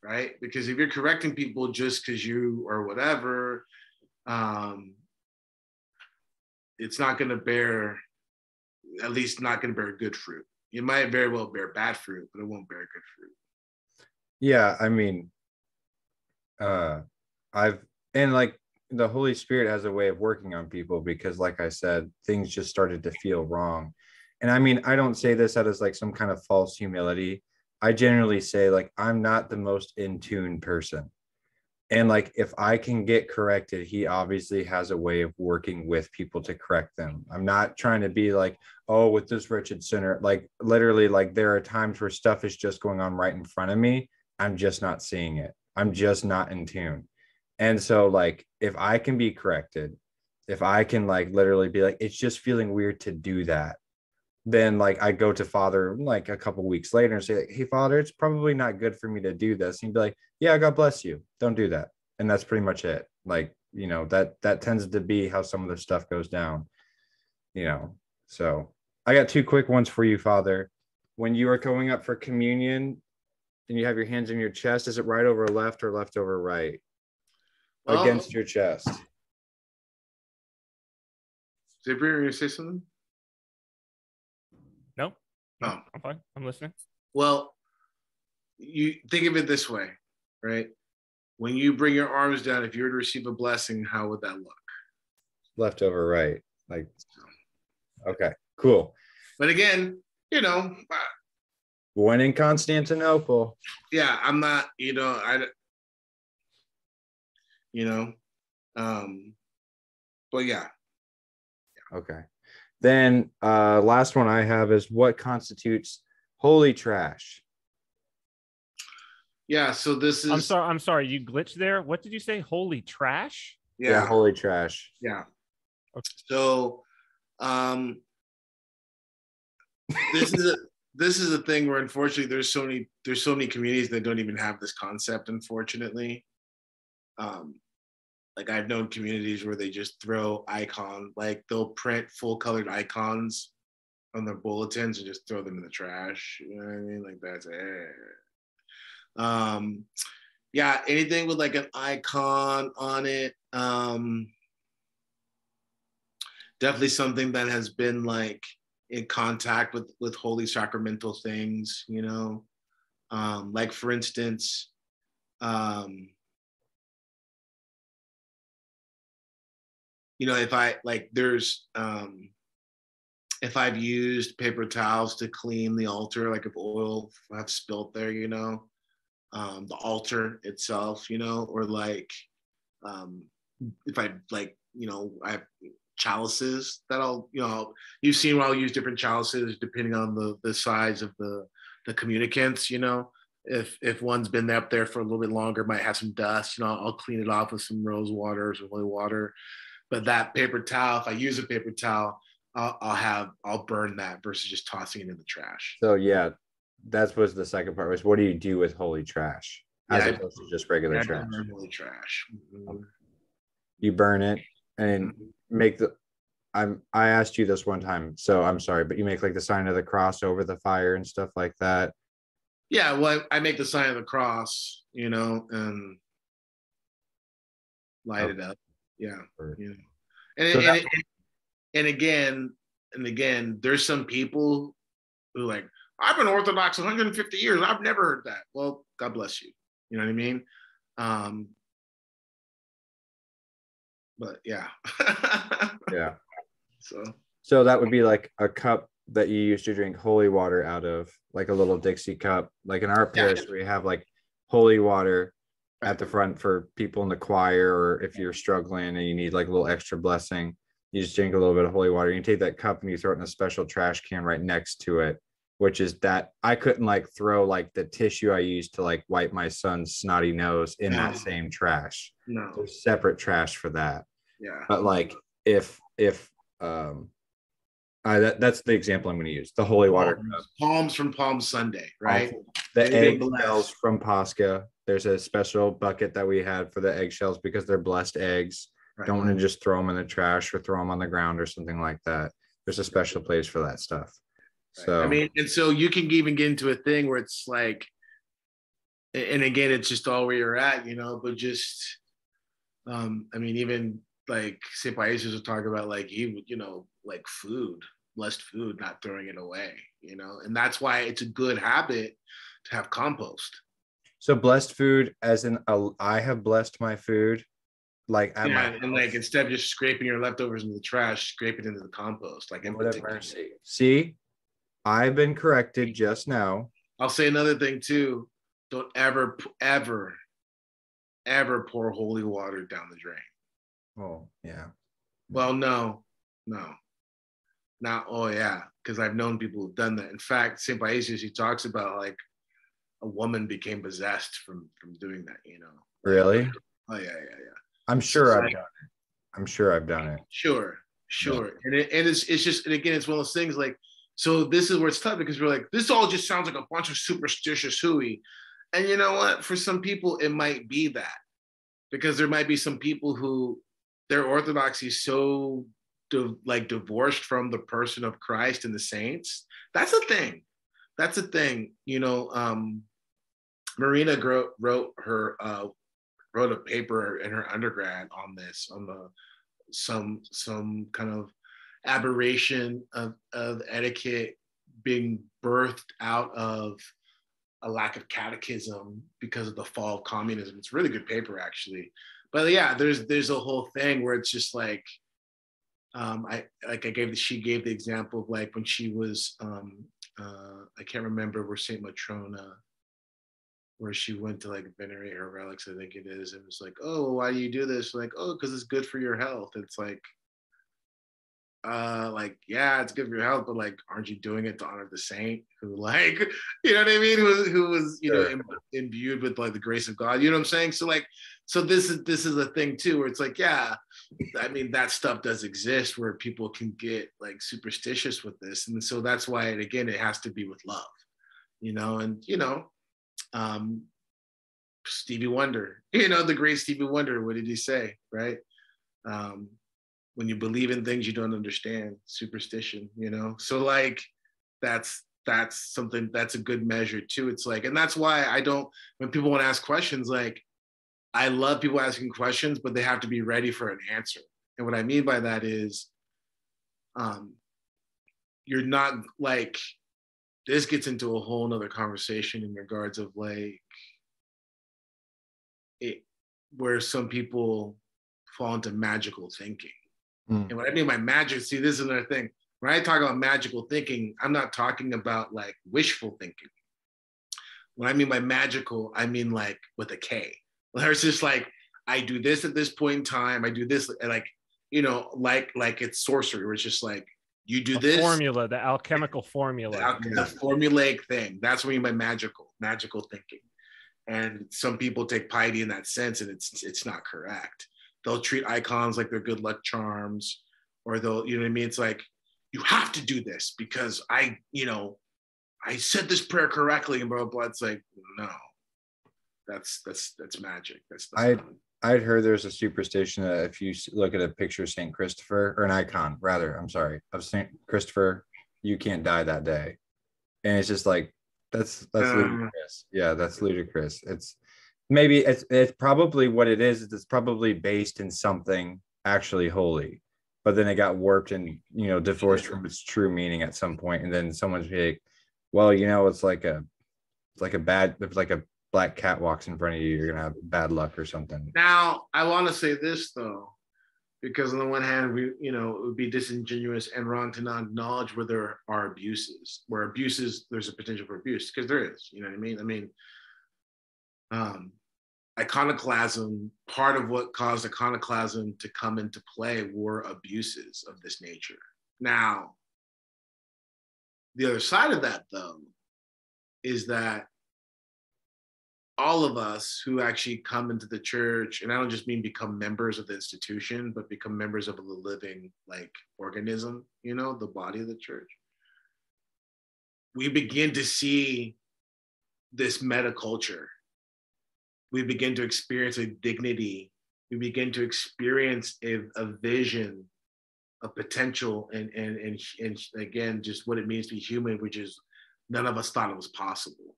Speaker 1: right? Because if you're correcting people just because you or whatever, um, it's not going to bear, at least not going to bear good fruit. It might very well bear bad fruit, but it won't bear good fruit.
Speaker 2: Yeah, I mean, uh, I've and like the Holy Spirit has a way of working on people because, like I said, things just started to feel wrong. And I mean, I don't say this out as like some kind of false humility. I generally say like I'm not the most in tune person. And like if I can get corrected, he obviously has a way of working with people to correct them. I'm not trying to be like, oh, with this wretched sinner, like literally, like there are times where stuff is just going on right in front of me. I'm just not seeing it. I'm just not in tune. And so, like, if I can be corrected, if I can like literally be like, it's just feeling weird to do that then like I go to father like a couple weeks later and say, like, Hey father, it's probably not good for me to do this. And he'd be like, Yeah, God bless you. Don't do that. And that's pretty much it. Like, you know, that that tends to be how some of the stuff goes down. You know, so I got two quick ones for you, Father. When you are going up for communion and you have your hands in your chest, is it right over left or left over right? Against your chest.
Speaker 1: Did you say something?
Speaker 3: Oh, I'm fine. I'm listening.
Speaker 1: Well, you think of it this way, right? When you bring your arms down, if you were to receive a blessing, how would that look?
Speaker 2: Left over right. Like, okay, cool.
Speaker 1: But again, you know,
Speaker 2: when in Constantinople.
Speaker 1: Yeah, I'm not, you know, I, you know, um, but yeah.
Speaker 2: Okay. Then uh, last one I have is what constitutes holy trash.
Speaker 1: Yeah, so this is.
Speaker 3: I'm sorry. I'm sorry. You glitched there. What did you say? Holy trash.
Speaker 2: Yeah, yeah holy trash.
Speaker 1: Yeah. Okay. So, um, this is a this is a thing where unfortunately there's so many there's so many communities that don't even have this concept. Unfortunately, um, like I've known communities where they just throw icon, like they'll print full colored icons on their bulletins and just throw them in the trash. You know what I mean? Like that's it. Um, yeah, anything with like an icon on it. Um, definitely something that has been like in contact with with holy sacramental things. You know, um, like for instance. Um, you know, if I like, there's um, if I've used paper towels to clean the altar, like if oil have spilt there, you know, um, the altar itself, you know, or like um, if I like, you know, I have chalices that I'll, you know, you've seen where I'll use different chalices depending on the the size of the the communicants, you know. If if one's been up there for a little bit longer, might have some dust, you know, I'll clean it off with some rose water or some holy water. But that paper towel, if I use a paper towel, I'll, I'll have I'll burn that versus just tossing it in the trash.
Speaker 2: So yeah, that was the second part. Was what do you do with holy trash as
Speaker 1: Yeah,
Speaker 2: opposed to just regular
Speaker 1: Yeah,
Speaker 2: trash?
Speaker 1: Holy trash. Mhm.
Speaker 2: You burn it and make the. I'm. I asked you this one time, so I'm sorry, but you make like the sign of the cross over the fire and stuff like that.
Speaker 1: Yeah, well, I make the sign of the cross, you know, and light it up. Yeah,
Speaker 2: Or-
Speaker 1: you know. And,
Speaker 2: So
Speaker 1: and, and, and again, and again, there's some people who like, I've been Orthodox 150 years. I've never heard that. Well, God bless you. You know what I mean? Um, but yeah.
Speaker 2: Yeah.
Speaker 1: so
Speaker 2: So that would be like a cup that you used to drink holy water out of, like a little Dixie cup. Like in our
Speaker 1: Yeah.
Speaker 2: parish, we have like holy water at the front for people in the choir, or if you're struggling and you need like a little extra blessing, you just drink a little bit of holy water. You take that cup and you throw it in a special trash can right next to it, which is that I couldn't like throw like the tissue I used to like wipe my son's snotty nose in that same trash.
Speaker 1: no,
Speaker 2: There's separate trash for that
Speaker 1: yeah.
Speaker 2: but like if if um I, that, that's the example I'm going to use. The holy water.
Speaker 1: Palms, palms from Palm Sunday, right?
Speaker 2: The
Speaker 1: May they be
Speaker 2: eggshells
Speaker 1: blessed.
Speaker 2: from Pascha. There's a special bucket that we had for the eggshells because they're blessed eggs.
Speaker 1: Right.
Speaker 2: Don't want to just throw them in the trash or throw them on the ground or something like that. There's a special place for that stuff.
Speaker 1: Right.
Speaker 2: So
Speaker 1: I mean, and so you can even get into a thing where it's like, and again, it's just all where you're at, you know. But just, um, I mean, even like St. Paisius would talk about like he would, you know, like food, blessed food, not throwing it away, you know, and that's why it's a good habit to have compost.
Speaker 2: So blessed food, as in uh, I have blessed my food, like at
Speaker 1: yeah,
Speaker 2: my
Speaker 1: and like instead of just scraping your leftovers into the trash, scrape it into the compost. Like
Speaker 2: What a
Speaker 1: empathy.
Speaker 2: mercy. See, I've been corrected just now.
Speaker 1: I'll say another thing too. Don't ever, ever, ever pour holy water down the drain.
Speaker 2: Oh yeah.
Speaker 1: Well, no, no, not. Oh yeah, because I've known people who've done that. In fact, Saint Paisius he talks about like a woman became possessed from from doing that. You know.
Speaker 2: Really?
Speaker 1: Oh yeah, yeah, yeah.
Speaker 2: I'm sure I've done it. I'm sure I've done it.
Speaker 1: Sure, sure. And it, and it's it's just and again it's one of those things like so this is where it's tough because we're like this all just sounds like a bunch of superstitious hooey, and you know what? For some people it might be that because there might be some people who their orthodoxy is so di- like divorced from the person of Christ and the saints. That's a thing. That's a thing. You know, um, Marina wrote, wrote her uh, wrote a paper in her undergrad on this on the some some kind of aberration of, of etiquette being birthed out of a lack of catechism because of the fall of communism. It's a really good paper actually. But yeah, there's there's a whole thing where it's just like um I like I gave the she gave the example of like when she was um uh I can't remember where Saint Matrona where she went to like venerate her relics, I think it is. It was like, oh, why do you do this? Like, oh, because it's good for your health. It's like, uh, like, yeah, it's good for your health, but like, aren't you doing it to honor the saint who, like, you know what I mean? Who was, who was you know, im- imbued with like the grace of God. You know what I'm saying? So like, so this is this is a thing too, where it's like, yeah, I mean, that stuff does exist where people can get like superstitious with this, and so that's why, it, again, it has to be with love, you know, and you know, um, Stevie Wonder, you know, the great Stevie Wonder. What did he say? Right? Um, when you believe in things you don't understand, superstition. You know, so like that's that's something that's a good measure too. It's like, and that's why I don't. When people want to ask questions, like I love people asking questions, but they have to be ready for an answer. And what I mean by that is, um, you're not like this gets into a whole nother conversation in regards of like it where some people fall into magical thinking.
Speaker 2: Mm.
Speaker 1: And what I mean by magic, see, this is another thing. when I talk about magical thinking, I'm not talking about like wishful thinking. When I mean by magical, I mean like with a K. Where it's just like I do this at this point in time. I do this like you know like like it's sorcery. Where it's just like you do
Speaker 3: The
Speaker 1: this
Speaker 3: formula, the alchemical formula.
Speaker 1: the, al- the formulaic thing. That's what I mean by magical, magical thinking. And some people take piety in that sense, and it's it's not correct. They'll treat icons like they're good luck charms, or they'll, you know what I mean? It's like you have to do this because I, you know, I said this prayer correctly, and blah blah. blah. It's like no, that's that's that's magic. That's, that's
Speaker 2: I-
Speaker 1: not-
Speaker 2: I'd heard there's a superstition that if you look at a picture of Saint Christopher or an icon, rather, I'm sorry, of Saint Christopher, you can't die that day, and it's just like that's that's
Speaker 1: Um.
Speaker 2: ludicrous. Yeah, that's ludicrous. It's maybe it's it's probably what it is. It's probably based in something actually holy, but then it got warped and you know divorced from its true meaning at some point, and then someone's like, well, you know, it's like a it's like a bad if like a black cat walks in front of you, you're gonna have bad luck or something.
Speaker 1: Now, I want to say this though, because on the one hand, we, you know, it would be disingenuous and wrong to not acknowledge where there are abuses, where abuses, there's a potential for abuse, because there is, you know what I mean? I mean, um, iconoclasm, part of what caused iconoclasm to come into play were abuses of this nature. Now, the other side of that, though, is that all of us who actually come into the church, and I don't just mean become members of the institution, but become members of the living like organism, you know, the body of the church. We begin to see this meta culture. We begin to experience a dignity. We begin to experience a, a vision, a potential, and, and and and again, just what it means to be human, which is none of us thought it was possible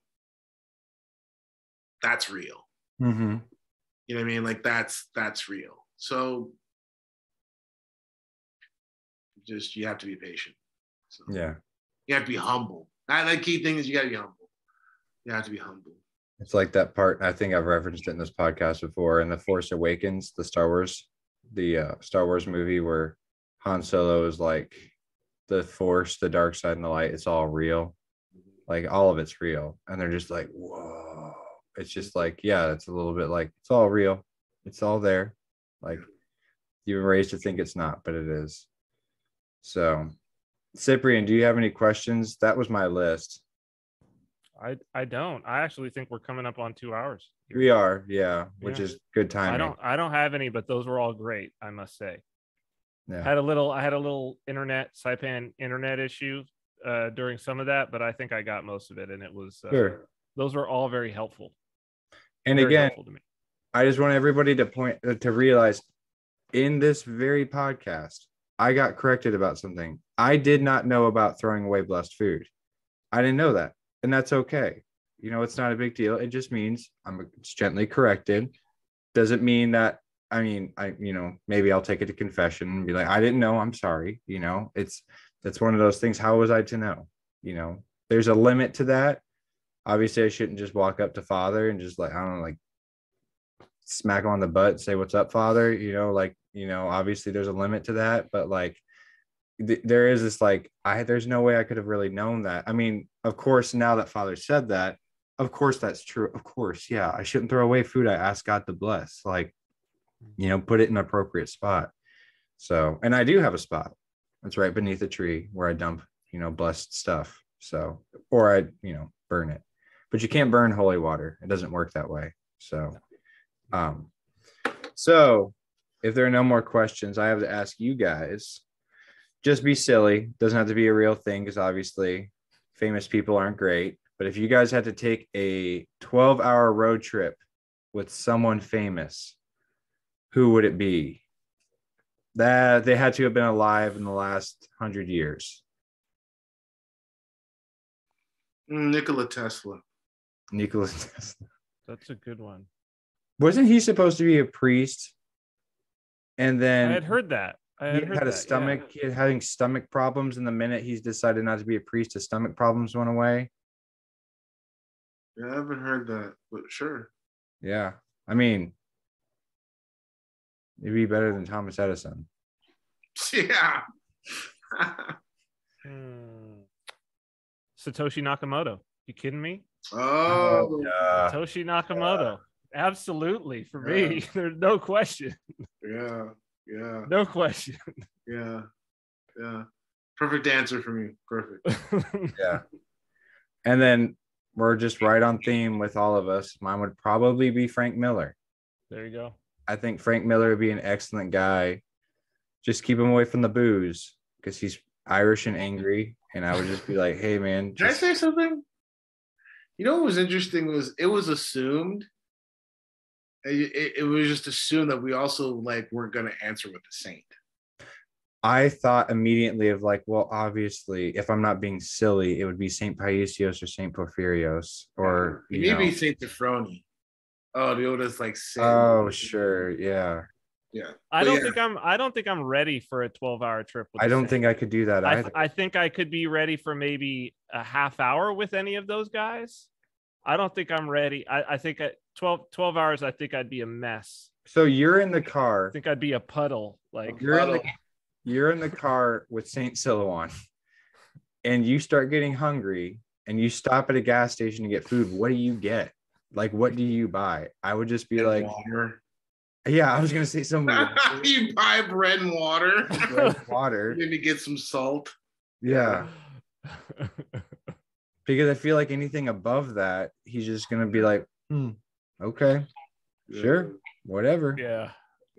Speaker 1: that's real.
Speaker 2: Mm-hmm.
Speaker 1: You know what I mean? Like that's that's real. So just you have to be patient. So
Speaker 2: Yeah.
Speaker 1: you have to be humble. That the key thing is you gotta be humble. You have to be humble.
Speaker 2: It's like that part. I think I've referenced it in this podcast before. In the Force Awakens, the Star Wars, the uh, Star Wars movie where Han Solo is like the Force, the dark side, and the light. It's all real. Like all of it's real, and they're just like, whoa. It's just like, yeah, it's a little bit like it's all real. It's all there. Like you were raised to think it's not, but it is. So, Cyprian, do you have any questions? That was my list.
Speaker 3: I I don't. I actually think we're coming up on two hours. here.
Speaker 2: We are, yeah, which
Speaker 3: Yeah.
Speaker 2: is good timing.
Speaker 3: I don't I don't have any, but those were all great, I must say.
Speaker 2: Yeah.
Speaker 3: had a little I had a little internet Saipan internet issue uh during some of that, but I think I got most of it and it was uh,
Speaker 2: Sure.
Speaker 3: those were all very helpful.
Speaker 2: And
Speaker 3: very
Speaker 2: again. I just want everybody to point uh, to realize in this very podcast, I got corrected about something. I did not know about throwing away blessed food. I didn't know that. And that's okay. You know, it's not a big deal. It just means I'm gently corrected. Doesn't mean that I mean, I you know, maybe I'll take it to confession and be like, I didn't know, I'm sorry. You know, it's that's one of those things. How was I to know? You know, there's a limit to that. Obviously, I shouldn't just walk up to father and just like, I don't know, like smack him on the butt, say, What's up, father? You know, like, you know, obviously there's a limit to that, but like th- there is this like, I there's no way I could have really known that. I mean, of course, now that father said that, of course that's true. Of course, yeah, I shouldn't throw away food. I ask God to bless, like, you know, put it in an appropriate spot. So, and I do have a spot. It's right beneath a tree where I dump, you know, blessed stuff. So, or I, you know, burn it. But you can't burn holy water. It doesn't work that way. So, um, so if there are no more questions, I have to ask you guys. Just be silly. Doesn't have to be a real thing because obviously famous people aren't great. But if you guys had to take a 12 hour road trip with someone famous, who would it be? That they had to have been alive in the last hundred years.
Speaker 1: Mm, Nikola Tesla.
Speaker 2: Nikola Tesla.
Speaker 3: That's a good one.
Speaker 2: Wasn't he supposed to be a priest? And then
Speaker 3: I had heard that. I
Speaker 2: he
Speaker 3: had,
Speaker 2: had, a
Speaker 3: that, yeah.
Speaker 2: stomach, he had having stomach problems. And the minute he's decided not to be a priest, his stomach problems went away.
Speaker 1: Yeah, I haven't heard that, but sure.
Speaker 2: Yeah. I mean, it'd be better than Thomas Edison.
Speaker 1: Yeah.
Speaker 3: Hmm. Satoshi Nakamoto. You kidding me?
Speaker 1: Oh, oh,
Speaker 2: yeah.
Speaker 3: Satoshi Nakamoto. Absolutely. For
Speaker 1: Yeah.
Speaker 3: me, there's no question.
Speaker 1: yeah, yeah,
Speaker 3: No question.
Speaker 1: yeah, yeah. Perfect answer for me. Perfect.
Speaker 2: yeah. And then we're just right on theme with all of us. Mine would probably be Frank Miller.
Speaker 3: there you go.
Speaker 2: I think Frank Miller would be an excellent guy. Just keep him away from the booze because he's Irish and angry. And I would just be like, hey man,
Speaker 1: Can I say something? You know what was interesting was it was assumed. It, it, was just assumed that we also like weren't going to answer with the saint.
Speaker 2: I thought immediately of like, well, obviously, if I'm not being silly, it would be Saint Paisios or Saint Porphyrios or
Speaker 1: maybe
Speaker 2: know.
Speaker 1: Saint Tefroni. Oh, the oldest like saint.
Speaker 2: Oh, sure, yeah.
Speaker 1: Yeah.
Speaker 3: I
Speaker 1: But
Speaker 3: don't
Speaker 1: yeah.
Speaker 3: think I'm I don't think I'm ready for a 12 hour trip. With
Speaker 2: I don't
Speaker 3: Saints.
Speaker 2: think I could do that
Speaker 3: I,
Speaker 2: either.
Speaker 3: I think I could be ready for maybe a half hour with any of those guys. I don't think I'm ready. I, I think at 12, 12 hours, I think I'd be a mess.
Speaker 2: so you're in the car.
Speaker 3: I think I'd be a puddle. Like,
Speaker 2: You're in the you're in the car with Saint Silouan, and you start getting hungry, and you stop at a gas station to get food. What do you get? Like, what do you buy? I would just be
Speaker 1: And
Speaker 2: like,
Speaker 1: water.
Speaker 2: Yeah, I was gonna say some
Speaker 1: you buy bread and water.
Speaker 2: water.
Speaker 1: Maybe get some salt.
Speaker 2: Yeah, because I feel like anything above that, he's just gonna be like, hmm, okay, sure, whatever,
Speaker 3: yeah.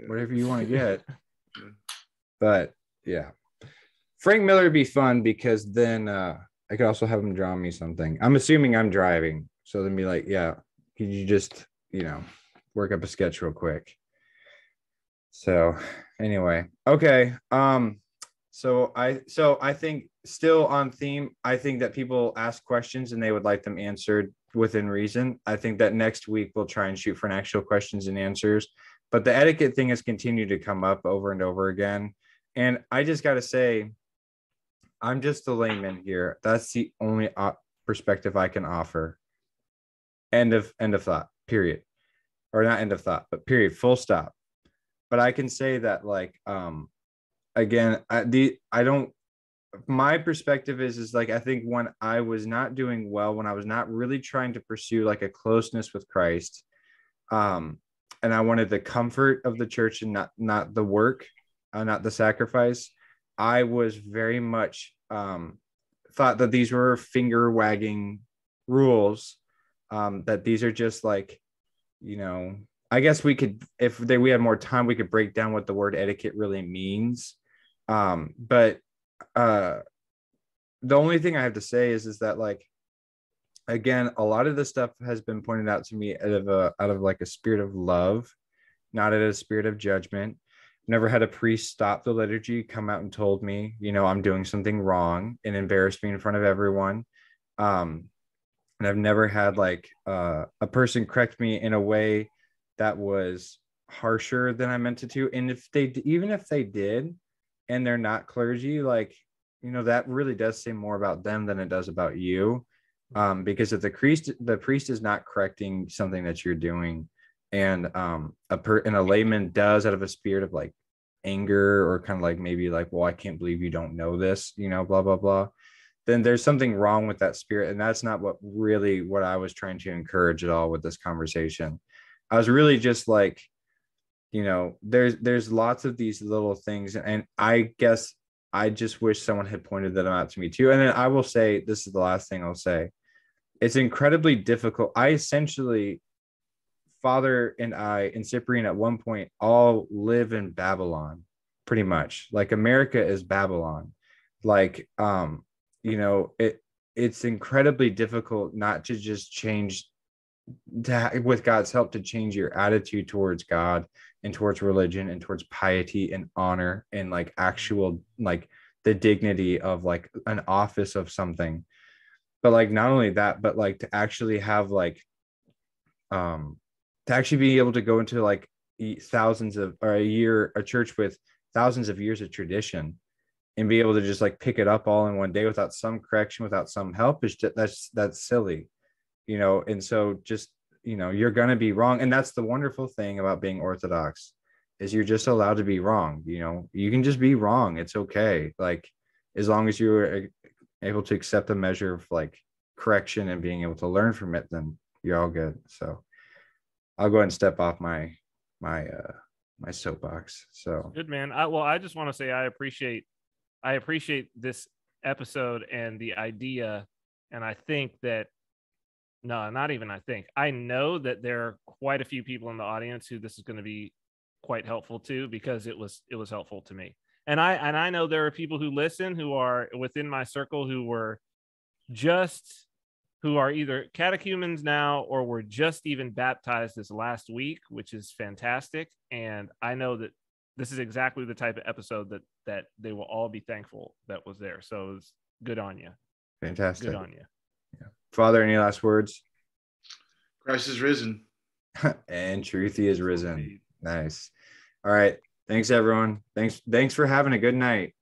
Speaker 2: whatever you want to get. But yeah, Frank Miller would be fun because then uh, I could also have him draw me something. I'm assuming I'm driving, so then be like, yeah, could you just you know work up a sketch real quick? So anyway, okay. Um, so I so I think still on theme. I think that people ask questions and they would like them answered within reason. I think that next week we'll try and shoot for an actual questions and answers. But the etiquette thing has continued to come up over and over again. And I just got to say, I'm just a layman here. That's the only op- perspective I can offer. End of end of thought. Period. Or not end of thought, but period. Full stop. But I can say that, like, um, again, I, the I don't. My perspective is is like I think when I was not doing well, when I was not really trying to pursue like a closeness with Christ, um, and I wanted the comfort of the church and not not the work, uh, not the sacrifice. I was very much um, thought that these were finger wagging rules. Um, that these are just like, you know, I guess we could, if they, we had more time, we could break down what the word etiquette really means. Um, but uh, the only thing I have to say is, is that like, again, a lot of this stuff has been pointed out to me out of a, out of like a spirit of love, not of a spirit of judgment never had a priest stop the liturgy come out and told me you know i'm doing something wrong and embarrassed me in front of everyone um and i've never had like uh, a person correct me in a way that was harsher than i meant it to. And if they even if they did and they're not clergy like you know that really does say more about them than it does about you. Um because if the priest the priest is not correcting something that you're doing and um a per and a layman does out of a spirit of like anger or kind of like maybe like well i can't believe you don't know this you know blah blah blah then there's something wrong with that spirit. And that's not what really what i was trying to encourage at all with this conversation i was really just like you know there's there's lots of these little things and i guess i just wish someone had pointed them out to me too and then i will say this is the last thing i'll say it's incredibly difficult i essentially father and I and Cyprian at one point all live in Babylon, pretty much. Like America is Babylon. Like um, you know, it it's incredibly difficult not to just change to with God's help to change your attitude towards God and towards religion and towards piety and honor and like actual like the dignity of like an office of something. But like not only that, but like to actually have like um to actually be able to go into like thousands of or a year a church with thousands of years of tradition and be able to just like pick it up all in one day without some correction without some help is just that's that's silly you know and so just you know you're going to be wrong and that's the wonderful thing about being orthodox is you're just allowed to be wrong you know you can just be wrong it's okay like as long as you're able to accept a measure of like correction and being able to learn from it, then you're all good. So I'll go ahead and step off my my uh my soapbox. So
Speaker 3: good man. I well, I just want to say I appreciate I appreciate this episode and the idea. And I think that no, not even I think. I know that there are quite a few people in the audience who this is going to be quite helpful to because it was it was helpful to me. And I and I know there are people who listen who are within my circle who were just who are either catechumens now or were just even baptized this last week, which is fantastic. And I know that this is exactly the type of episode that that they will all be thankful that was there. So it's good on you.
Speaker 2: Fantastic.
Speaker 3: Good on you.
Speaker 2: Father, any last words?
Speaker 1: Christ is risen.
Speaker 2: and truth he is risen. Nice. All right. Thanks everyone. Thanks thanks for having a good night.